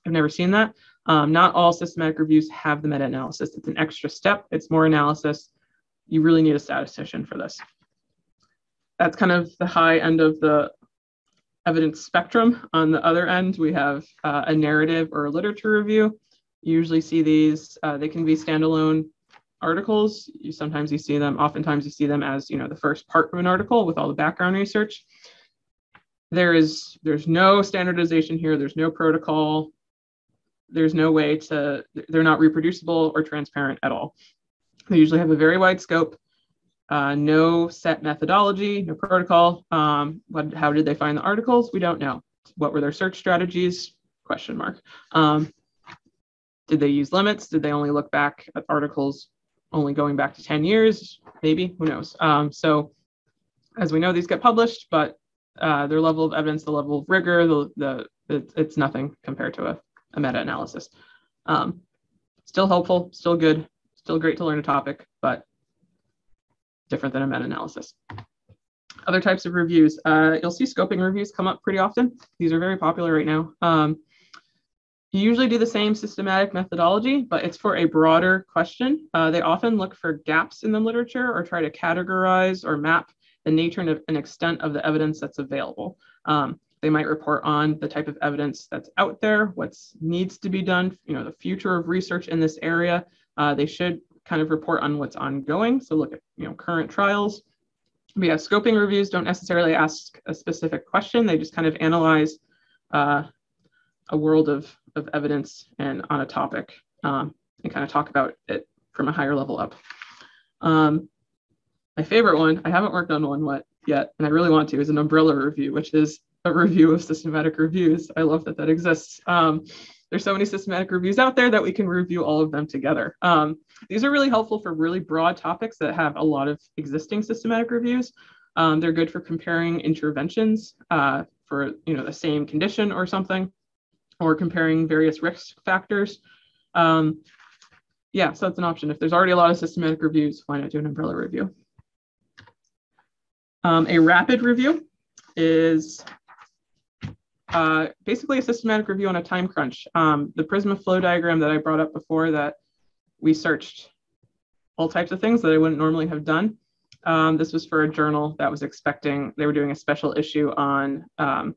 S2: I've never seen that. Um, not all systematic reviews have the meta-analysis. It's an extra step. It's more analysis. You really need a statistician for this. That's kind of the high end of the evidence spectrum. On the other end, we have uh, a narrative or a literature review. You usually see these, uh, they can be standalone articles. You sometimes you see them, oftentimes you see them as, you know, the first part of an article with all the background research. There is, there's no standardization here. There's no protocol there's no way to, they're not reproducible or transparent at all. They usually have a very wide scope, uh, no set methodology, no protocol. Um, what, how did they find the articles? We don't know. What were their search strategies? Question mark. Um, did they use limits? Did they only look back at articles only going back to 10 years? Maybe, who knows? Um, so as we know, these get published, but uh, their level of evidence, the level of rigor, the, the it's, it's nothing compared to a a meta-analysis. Um, still helpful, still good, still great to learn a topic, but different than a meta-analysis. Other types of reviews, uh, you'll see scoping reviews come up pretty often. These are very popular right now. Um, you usually do the same systematic methodology, but it's for a broader question. Uh, they often look for gaps in the literature or try to categorize or map the nature and, extent of the evidence that's available. Um, they might report on the type of evidence that's out there, what needs to be done, you know, the future of research in this area. Uh, they should kind of report on what's ongoing. So look at, you know, current trials. But yeah, scoping reviews don't necessarily ask a specific question. They just kind of analyze uh, a world of, of evidence and on a topic um, and kind of talk about it from a higher level up. Um, my favorite one, I haven't worked on one yet, and I really want to, is an umbrella review, which is a review of systematic reviews. I love that that exists. Um, there's so many systematic reviews out there that we can review all of them together. Um, these are really helpful for really broad topics that have a lot of existing systematic reviews. Um, they're good for comparing interventions uh, for you know the same condition or something, or comparing various risk factors. Um, yeah, so that's an option. If there's already a lot of systematic reviews, why not do an umbrella review? Um, a rapid review is uh, basically a systematic review on a time crunch. Um, the Prisma flow diagram that I brought up before that we searched all types of things that I wouldn't normally have done. Um, this was for a journal that was expecting, they were doing a special issue on, um,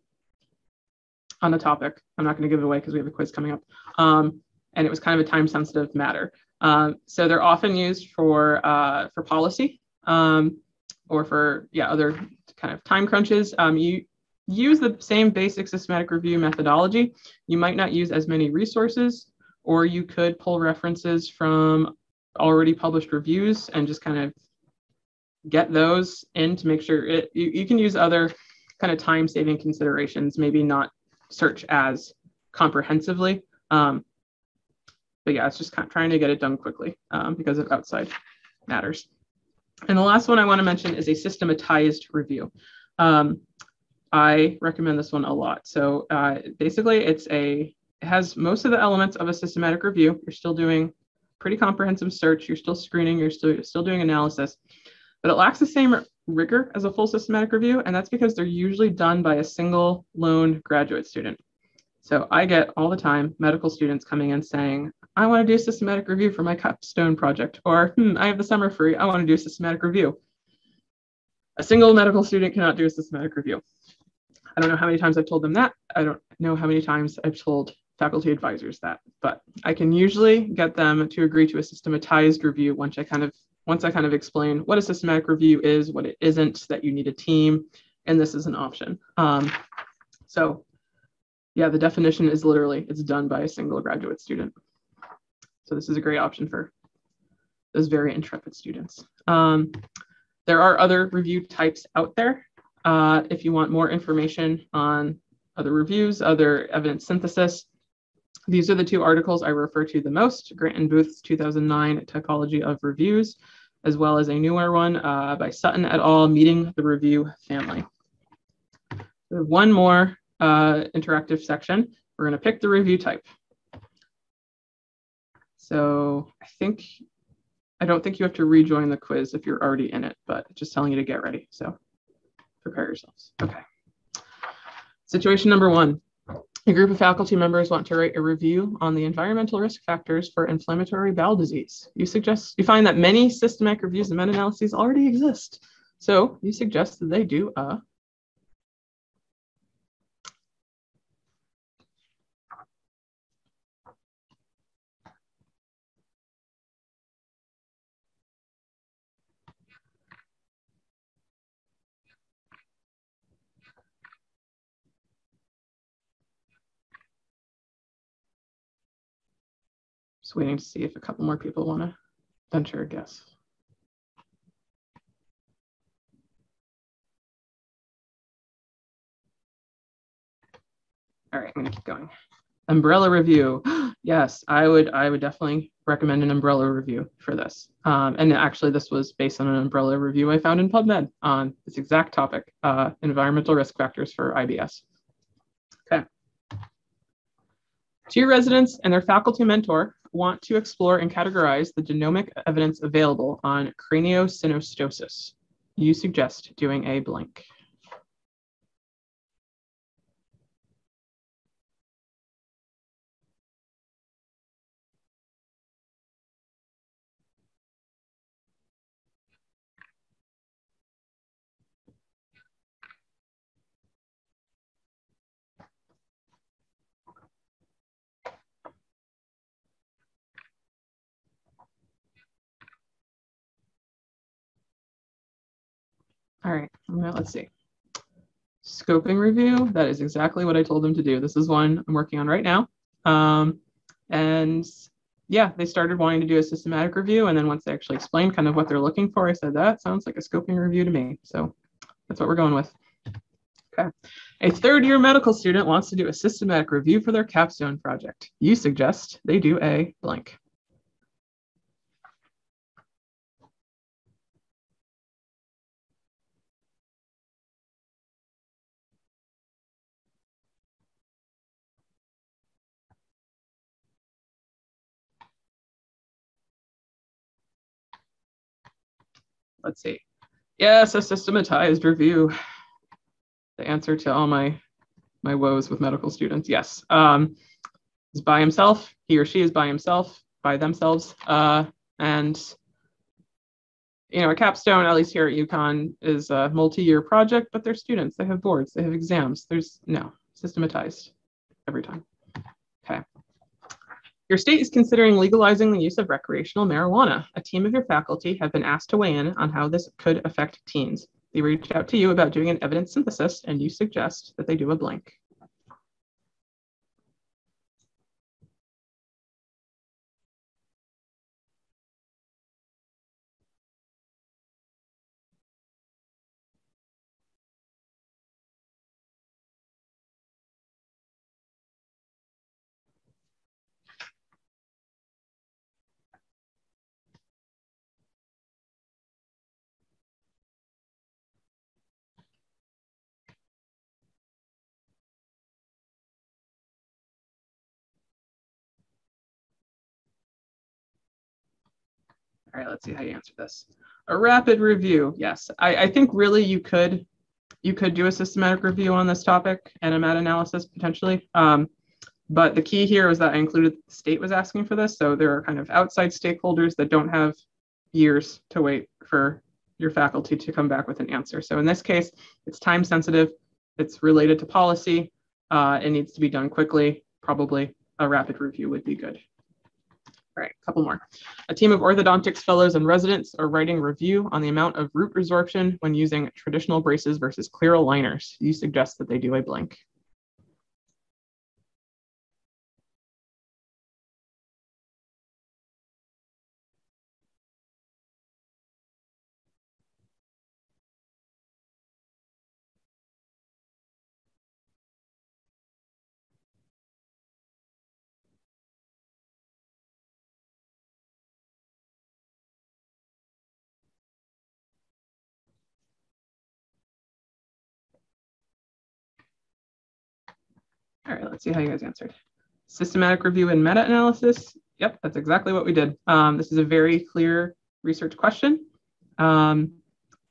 S2: on a topic. I'm not going to give it away because we have a quiz coming up. Um, and it was kind of a time sensitive matter. Um, so they're often used for, uh, for policy um, or for yeah other kind of time crunches. You use the same basic systematic review methodology. You might not use as many resources, or you could pull references from already published reviews and just kind of get those in to make sure it you, you can use other kind of time saving considerations, maybe not search as comprehensively. Um, but yeah, it's just kind of trying to get it done quickly um, because of outside matters. And the last one I want to mention is a systematized review. Um, I recommend this one a lot. So uh, basically, it's a it has most of the elements of a systematic review. You're still doing pretty comprehensive search. You're still screening. You're still still doing analysis, but it lacks the same rigor as a full systematic review, and that's because they're usually done by a single lone graduate student. So I get all the time medical students coming in saying, I want to do a systematic review for my capstone project, or hmm, I have the summer free, I want to do a systematic review. A single medical student cannot do a systematic review. I don't know how many times I've told them that. I don't know how many times I've told faculty advisors that, but I can usually get them to agree to a systematized review once I kind of once I kind of explain what a systematic review is, what it isn't, that you need a team, and this is an option. Um, so yeah, the definition is literally it's done by a single graduate student. So this is a great option for those very intrepid students. Um, there are other review types out there. Uh, if you want more information on other reviews, other evidence synthesis, these are the two articles I refer to the most, Grant and Booth's 2009 Typology of Reviews, as well as a newer one uh, by Sutton et al., Meeting the Review Family. One more uh, interactive section. We're going to pick the review type. So I think, I don't think you have to rejoin the quiz if you're already in it, but just telling you to get ready. So prepare yourselves. Okay. Situation number one. A group of faculty members want to write a review on the environmental risk factors for inflammatory bowel disease. You suggest you find that many systematic reviews and meta-analyses already exist. So you suggest that they do a Just waiting to see if a couple more people want to venture a guess. All right, I'm gonna keep going. Umbrella review. yes, I would I would definitely recommend an umbrella review for this. Um, and actually, this was based on an umbrella review I found in PubMed on this exact topic, uh, environmental risk factors for IBS. Okay. To your residents and their faculty mentor want to explore and categorize the genomic evidence available on craniosynostosis. You suggest doing a blank. All right, let's see. Scoping review, that is exactly what I told them to do. This is one I'm working on right now. Um, and yeah, they started wanting to do a systematic review. And then once they actually explained kind of what they're looking for, I said, that sounds like a scoping review to me. So that's what we're going with. Okay. A third year medical student wants to do a systematic review for their capstone project. You suggest they do a blank. Let's see. Yes, a systematized review. The answer to all my my woes with medical students. Yes. Um, is by himself. He or she is by himself, by themselves. Uh, and you know, a capstone, at least here at UConn, is a multi-year project, but they're students. They have boards, they have exams. There's no systematized every time. Your state is considering legalizing the use of recreational marijuana. A team of your faculty have been asked to weigh in on how this could affect teens. They reached out to you about doing an evidence synthesis, and you suggest that they do a blank. All right, let's see how you answer this. A rapid review. Yes, I, I think really you could you could do a systematic review on this topic and a meta-analysis potentially. Um, but the key here is that I included the state was asking for this. So there are kind of outside stakeholders that don't have years to wait for your faculty to come back with an answer. So in this case, it's time sensitive, it's related to policy, uh, it needs to be done quickly. Probably a rapid review would be good. All right, a couple more. A team of orthodontics fellows and residents are writing review on the amount of root resorption when using traditional braces versus clear aligners. You suggest that they do a blank. All right, let's see how you guys answered. Systematic review and meta-analysis. Yep, that's exactly what we did. Um, this is a very clear research question um,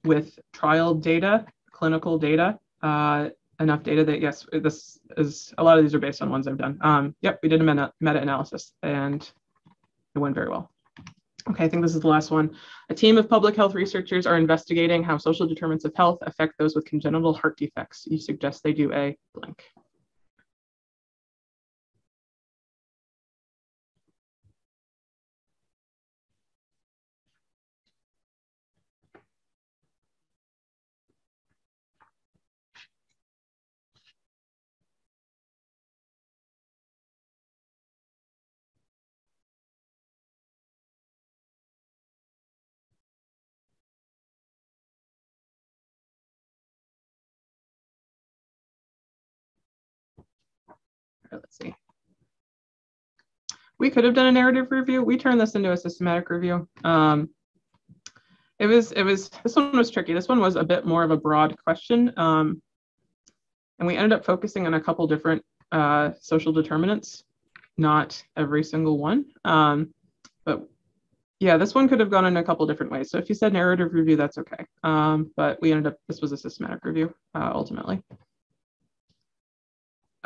S2: with trial data, clinical data, uh, enough data that yes, this is a lot of these are based on ones I've done. Um, yep, we did a meta, meta-analysis and it went very well. Okay, I think this is the last one. A team of public health researchers are investigating how social determinants of health affect those with congenital heart defects. You suggest they do a blank. Let's see. We could have done a narrative review. We turned this into a systematic review. Um, it was, it was, this one was tricky. This one was a bit more of a broad question. Um, and we ended up focusing on a couple different uh, social determinants. not every single one. Um, but yeah, this one could have gone in a couple different ways. So if you said narrative review, that's okay. Um, but we ended up, this was a systematic review uh, ultimately.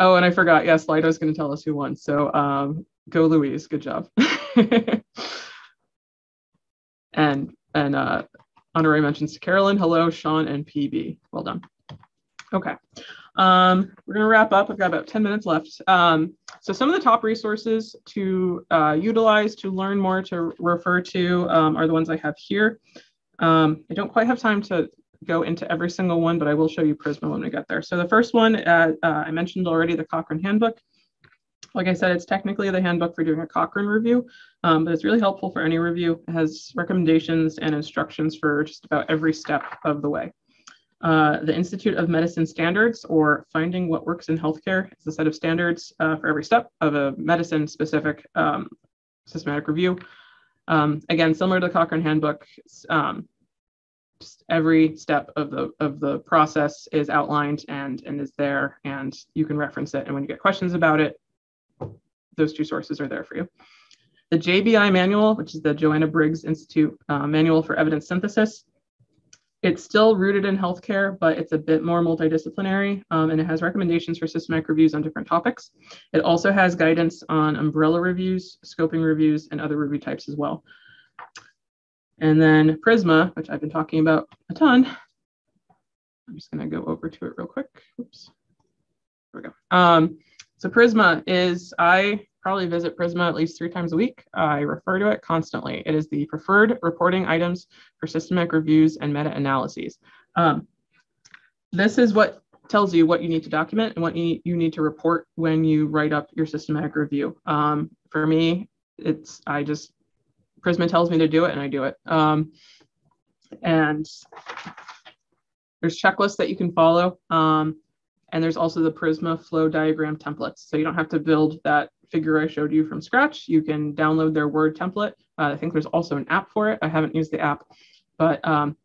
S2: Oh, and I forgot. Yes, Lido's going to tell us who won. So um, go Louise. Good job. and and uh, honorary mentions to Carolyn. Hello, Sean and PB. Well done. Okay. Um, we're going to wrap up. I've got about 10 minutes left. Um, so some of the top resources to uh, utilize, to learn more, to refer to um, are the ones I have here. Um, I don't quite have time to go into every single one, but I will show you Prisma when we get there. So the first one, uh, uh, I mentioned already the Cochrane Handbook. Like I said, it's technically the handbook for doing a Cochrane review, um, but it's really helpful for any review. It has recommendations and instructions for just about every step of the way. Uh, the Institute of Medicine Standards, or Finding What Works in Healthcare, is a set of standards uh, for every step of a medicine specific um, systematic review. Um, again, similar to the Cochrane Handbook, um, every step of the of the process is outlined and and is there, and you can reference it. And when you get questions about it, those two sources are there for you. The JBI manual, which is the Joanna Briggs Institute uh, Manual for Evidence Synthesis, it's still rooted in healthcare, but it's a bit more multidisciplinary um, and it has recommendations for systematic reviews on different topics. It also has guidance on umbrella reviews, scoping reviews, and other review types as well. And then Prisma, which I've been talking about a ton. I'm just going to go over to it real quick. Oops. There we go. Um, so Prisma is, I probably visit Prisma at least three times a week. I refer to it constantly. It is the preferred reporting items for systematic reviews and meta-analyses. Um, this is what tells you what you need to document and what you need, you need to report when you write up your systematic review. Um, for me, it's I just Prisma tells me to do it and I do it. Um, and there's checklists that you can follow. Um, and there's also the Prisma flow diagram templates. So you don't have to build that figure I showed you from scratch. You can download their Word template. Uh, I think there's also an app for it. I haven't used the app, but um,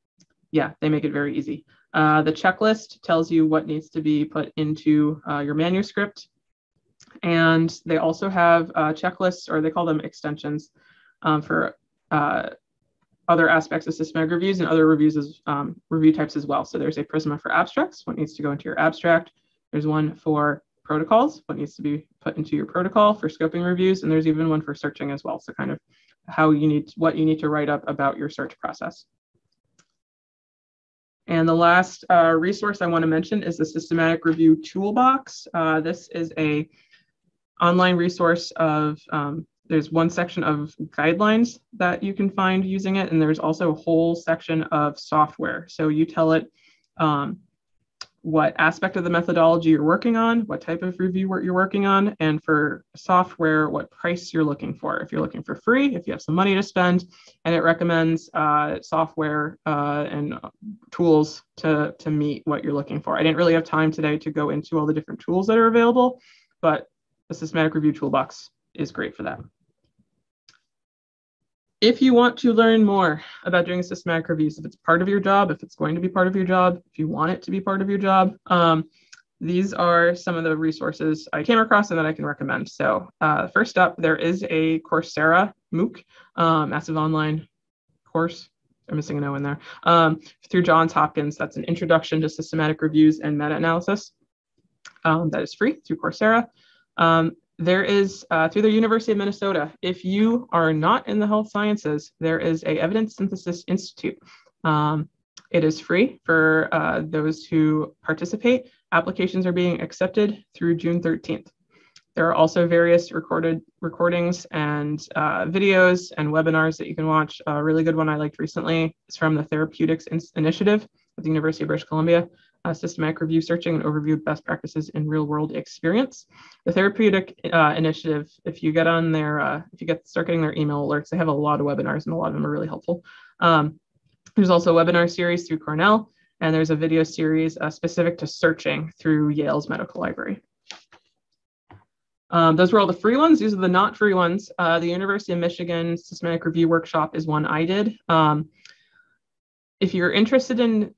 S2: yeah, they make it very easy. Uh, the checklist tells you what needs to be put into uh, your manuscript. And they also have uh, checklists, or they call them extensions, um, for uh, other aspects of systematic reviews and other reviews as um, review types as well. So there's a Prisma for abstracts, what needs to go into your abstract. There's one for protocols, what needs to be put into your protocol for scoping reviews, and there's even one for searching as well. So kind of how you need, what you need to write up about your search process. And the last uh, resource I want to mention is the Systematic Review Toolbox. Uh, this is a online resource of um, there's one section of guidelines that you can find using it, and there's also a whole section of software. So you tell it um, what aspect of the methodology you're working on, what type of review work you're working on, and for software, what price you're looking for. If you're looking for free, if you have some money to spend, and it recommends uh, software uh, and tools to, to meet what you're looking for. I didn't really have time today to go into all the different tools that are available, but the Systematic Review Toolbox is great for that. If you want to learn more about doing systematic reviews, if it's part of your job, if it's going to be part of your job, if you want it to be part of your job, um, these are some of the resources I came across and that I can recommend. So uh, first up, there is a Coursera MOOC, um, massive online course. I'm missing an O in there. Um, through Johns Hopkins, that's an introduction to systematic reviews and meta-analysis. Um, that is free through Coursera. Um, there is uh, through the University of Minnesota. If you are not in the health sciences, there is a Evidence Synthesis Institute. Um, it is free for uh, those who participate. Applications are being accepted through June 13th. There are also various recorded recordings and uh, videos and webinars that you can watch. A really good one I liked recently is from the Therapeutics Initiative at the University of British Columbia uh, systematic review searching and overview of best practices in real world experience. The therapeutic uh, initiative, if you get on their, uh, if you get start getting their email alerts, they have a lot of webinars and a lot of them are really helpful. Um, there's also a webinar series through Cornell, and there's a video series uh, specific to searching through Yale's medical library. Um, those were all the free ones. These are the not free ones. Uh, the University of Michigan Systematic Review Workshop is one I did. Um, if you're interested in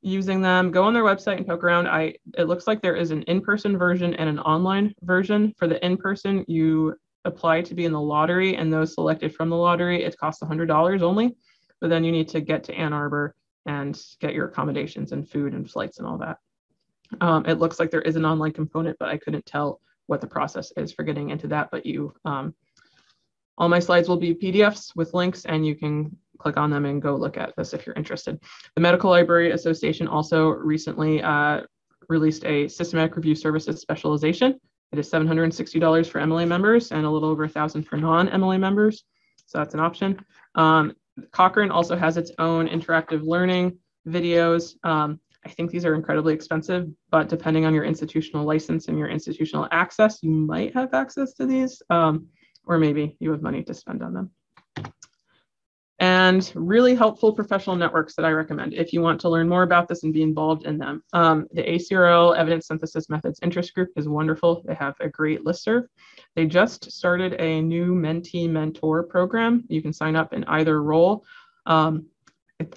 S2: using them, go on their website and poke around. I it looks like there is an in-person version and an online version. For the in-person, you apply to be in the lottery, and those selected from the lottery, it costs $100 only. But then you need to get to Ann Arbor and get your accommodations and food and flights and all that. Um, it looks like there is an online component, but I couldn't tell what the process is for getting into that. But you, um, all my slides will be PDFs with links, and you can click on them and go look at this if you're interested. The Medical Library Association also recently uh, released a systematic review services specialization. It is $760 for MLA members and a little over 1000 for non-MLA members. So that's an option. Um, Cochrane also has its own interactive learning videos. Um, I think these are incredibly expensive, but depending on your institutional license and your institutional access, you might have access to these, um, or maybe you have money to spend on them and really helpful professional networks that I recommend if you want to learn more about this and be involved in them. Um, the ACRL Evidence Synthesis Methods Interest Group is wonderful. They have a great listserv. They just started a new mentee mentor program. You can sign up in either role. Um,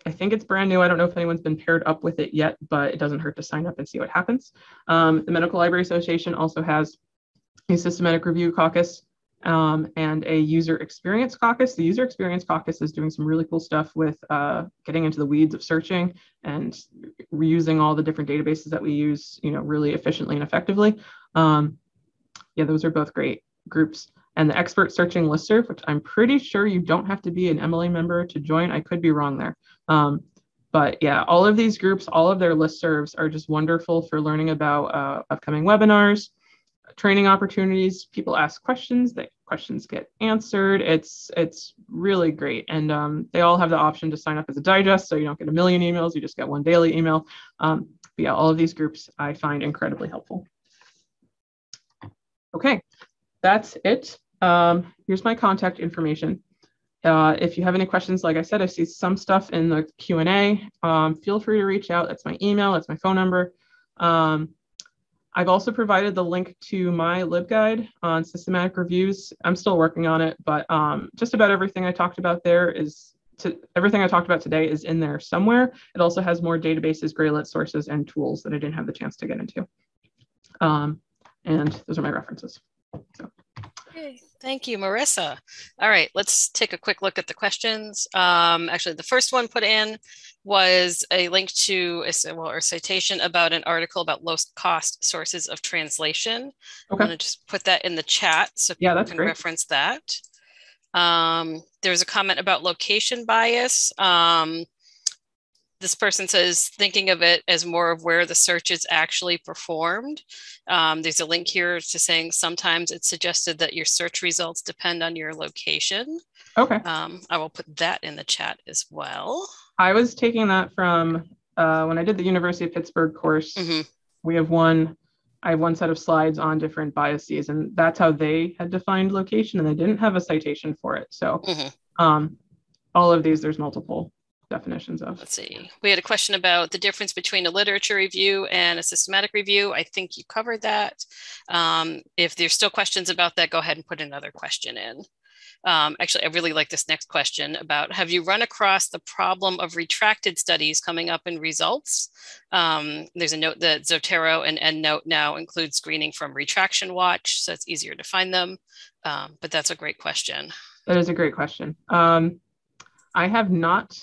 S2: I think it's brand new. I don't know if anyone's been paired up with it yet, but it doesn't hurt to sign up and see what happens. Um, the Medical Library Association also has a systematic review caucus um, and a user experience caucus. The user experience caucus is doing some really cool stuff with uh, getting into the weeds of searching and reusing all the different databases that we use, you know, really efficiently and effectively. Um, yeah, those are both great groups. And the expert searching listserv, which I'm pretty sure you don't have to be an MLA member to join. I could be wrong there. Um, but yeah, all of these groups, all of their listservs are just wonderful for learning about uh, upcoming webinars, training opportunities. People ask questions, the questions get answered. It's it's really great, and um, they all have the option to sign up as a digest, so you don't get a million emails. You just get one daily email. Um, but yeah, all of these groups I find incredibly helpful. Okay, that's it. Um, here's my contact information. Uh, if you have any questions, like I said, I see some stuff in the Q&A. Um, feel free to reach out. That's my email. That's my phone number. Um, I've also provided the link to my LibGuide on systematic reviews. I'm still working on it, but um, just about everything I talked about there is to, everything I talked about today is in there somewhere. It also has more databases, Graylit sources, and tools that I didn't have the chance to get into. Um, and those are my references. So.
S1: Okay, thank you, Marissa. All right, let's take a quick look at the questions. Um, actually, the first one put in was a link to a, well, a citation about an article about low cost sources of translation. Okay. I'm going to just put that in the chat so
S2: yeah, that's can great.
S1: reference that. Um, there's a comment about location bias. Um, this person says thinking of it as more of where the search is actually performed. Um, there's a link here to saying sometimes it's suggested that your search results depend on your location.
S2: Okay.
S1: Um, I will put that in the chat as well.
S2: I was taking that from uh, when I did the University of Pittsburgh course. Mm-hmm. We have one, I have one set of slides on different biases, and that's how they had defined location, and they didn't have a citation for it. So, mm-hmm. um, all of these, there's multiple definitions of.
S1: Let's see. We had a question about the difference between a literature review and a systematic review. I think you covered that. Um, if there's still questions about that, go ahead and put another question in. Um, actually, I really like this next question about have you run across the problem of retracted studies coming up in results? Um, there's a note that Zotero and EndNote now include screening from Retraction Watch, so it's easier to find them. Um, but that's a great question.
S2: That is a great question. Um, I have not,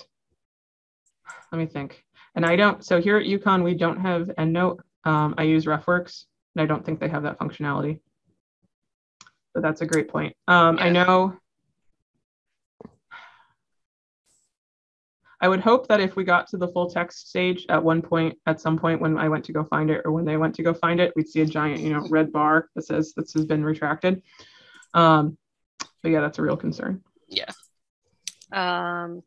S2: let me think. And I don't, so here at UConn, we don't have EndNote. Um, I use RefWorks, and I don't think they have that functionality. But that's a great point. Um, yeah. I know I would hope that if we got to the full text stage at one point, at some point when I went to go find it or when they went to go find it, we'd see a giant, you know, red bar that says this has been retracted. Um, but yeah, that's a real concern.
S1: Yeah. Um,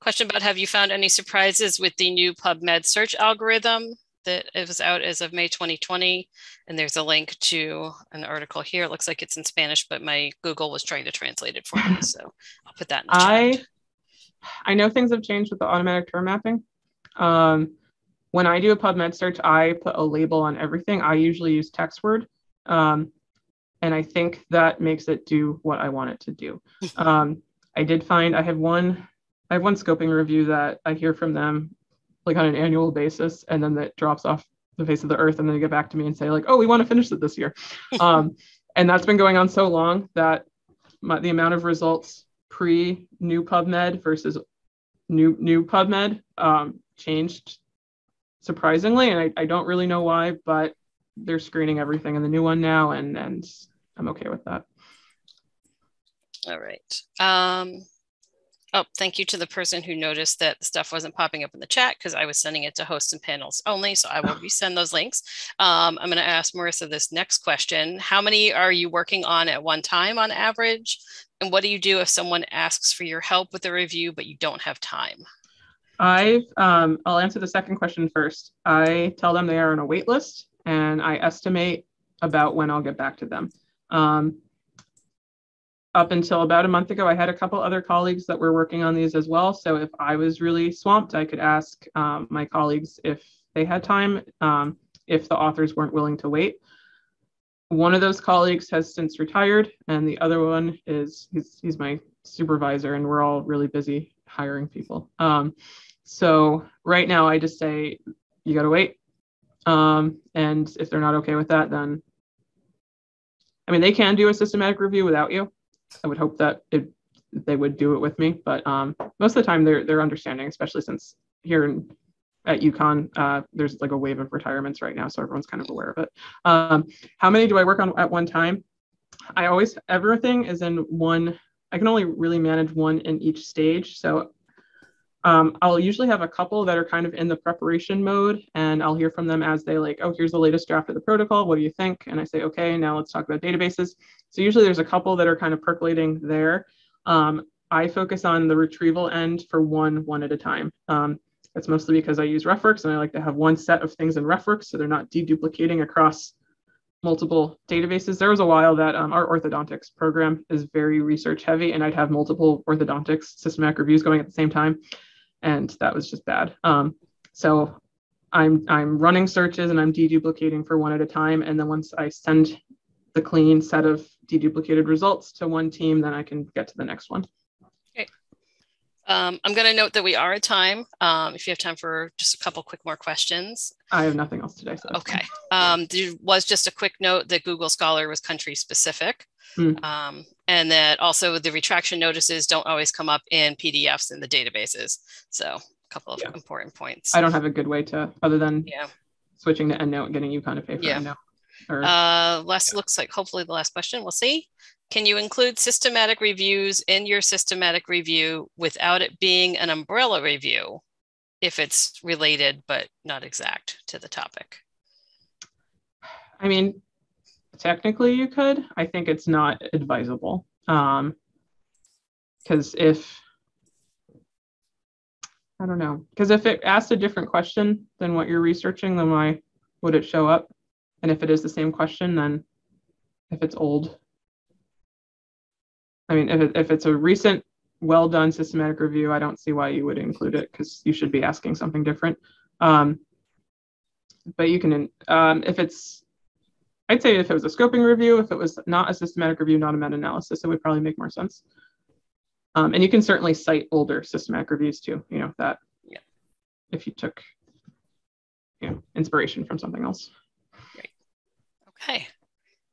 S1: question about have you found any surprises with the new PubMed search algorithm that it was out as of May 2020? And there's a link to an article here. It looks like it's in Spanish, but my Google was trying to translate it for me. So I'll put that in the
S2: I,
S1: chat.
S2: I know things have changed with the automatic term mapping. Um, when I do a PubMed search, I put a label on everything. I usually use text word. Um, and I think that makes it do what I want it to do. Um, I did find I have one I have one scoping review that I hear from them like on an annual basis, and then that drops off the face of the earth, and then they get back to me and say like, "Oh, we want to finish it this year," um, and that's been going on so long that my, the amount of results pre new PubMed versus new new PubMed um, changed surprisingly, and I, I don't really know why, but they're screening everything in the new one now, and and I'm okay with that.
S1: All right. Um, oh, thank you to the person who noticed that the stuff wasn't popping up in the chat because I was sending it to hosts and panels only. So I will resend those links. Um, I'm going to ask Marissa this next question. How many are you working on at one time on average? And what do you do if someone asks for your help with a review, but you don't have time?
S2: I've, um, I'll answer the second question first. I tell them they are on a wait list and I estimate about when I'll get back to them. Um, up until about a month ago, I had a couple other colleagues that were working on these as well. So if I was really swamped, I could ask um, my colleagues if they had time, um, if the authors weren't willing to wait. One of those colleagues has since retired, and the other one is he's, he's my supervisor, and we're all really busy hiring people. Um, so right now, I just say you got to wait. Um, and if they're not okay with that, then I mean, they can do a systematic review without you. I would hope that it, they would do it with me, but um, most of the time they're they're understanding, especially since here in, at UConn uh, there's like a wave of retirements right now, so everyone's kind of aware of it. Um, how many do I work on at one time? I always everything is in one. I can only really manage one in each stage, so um, I'll usually have a couple that are kind of in the preparation mode and I'll hear from them as they like, oh, here's the latest draft of the protocol. What do you think? And I say, okay, now let's talk about databases. So usually there's a couple that are kind of percolating there. Um, I focus on the retrieval end for one, one at a time. Um, that's mostly because I use RefWorks and I like to have one set of things in RefWorks so they're not deduplicating across multiple databases. There was a while that um, our orthodontics program is very research heavy and I'd have multiple orthodontics systematic reviews going at the same time and that was just bad. Um, so I'm I'm running searches and I'm deduplicating for one at a time, and then once I send the clean set of deduplicated results to one team, then I can get to the next one.
S1: Um, I'm going to note that we are at time. Um, if you have time for just a couple quick more questions.
S2: I have nothing else today. So
S1: okay. Um, there was just a quick note that Google Scholar was country specific. Mm. Um, and that also the retraction notices don't always come up in PDFs in the databases. So a couple of yeah. important points.
S2: I don't have a good way to, other than yeah. switching to EndNote and getting you kind of pay for yeah. EndNote.
S1: Or, uh, last yeah. looks like hopefully the last question. We'll see. Can you include systematic reviews in your systematic review without it being an umbrella review if it's related but not exact to the topic?
S2: I mean, technically you could. I think it's not advisable. Um, because if I don't know, because if it asked a different question than what you're researching, then why would it show up? And if it is the same question, then if it's old, I mean, if, it, if it's a recent, well done systematic review, I don't see why you would include it because you should be asking something different. Um, but you can, um, if it's I'd say if it was a scoping review, if it was not a systematic review, not a meta-analysis, it would probably make more sense. Um, and you can certainly cite older systematic reviews too, you know, that yeah. if you took you know, inspiration from something else.
S1: Great. Okay.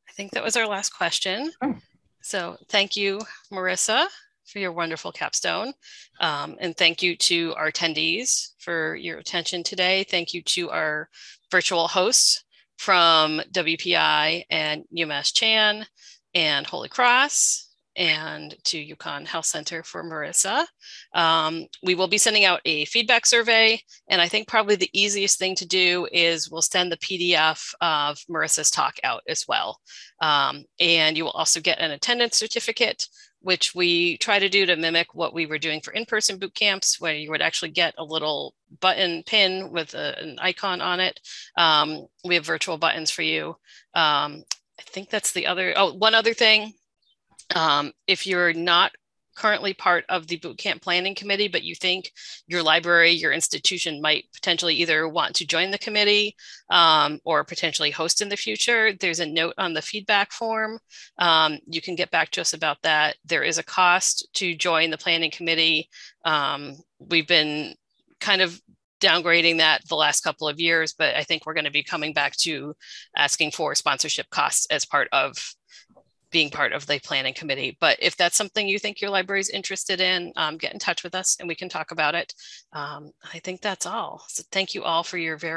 S1: I think that was our last question. Okay. So thank you, Marissa, for your wonderful capstone. Um, and thank you to our attendees for your attention today. Thank you to our virtual hosts from WPI and UMass Chan and Holy Cross and to UConn Health Center for Marissa. Um, we will be sending out a feedback survey, and I think probably the easiest thing to do is we'll send the PDF of Marissa's talk out as well. Um, and you will also get an attendance certificate which we try to do to mimic what we were doing for in-person boot camps, where you would actually get a little button pin with a, an icon on it. Um, we have virtual buttons for you. Um, I think that's the other, oh, one other thing. Um, if you're not currently part of the bootcamp planning committee, but you think your library, your institution might potentially either want to join the committee um, or potentially host in the future, there's a note on the feedback form. Um, you can get back to us about that. There is a cost to join the planning committee. Um, we've been kind of downgrading that the last couple of years, but I think we're going to be coming back to asking for sponsorship costs as part of being part of the planning committee. But if that's something you think your library is interested in, um, get in touch with us and we can talk about it. Um, I think that's all. So thank you all for your very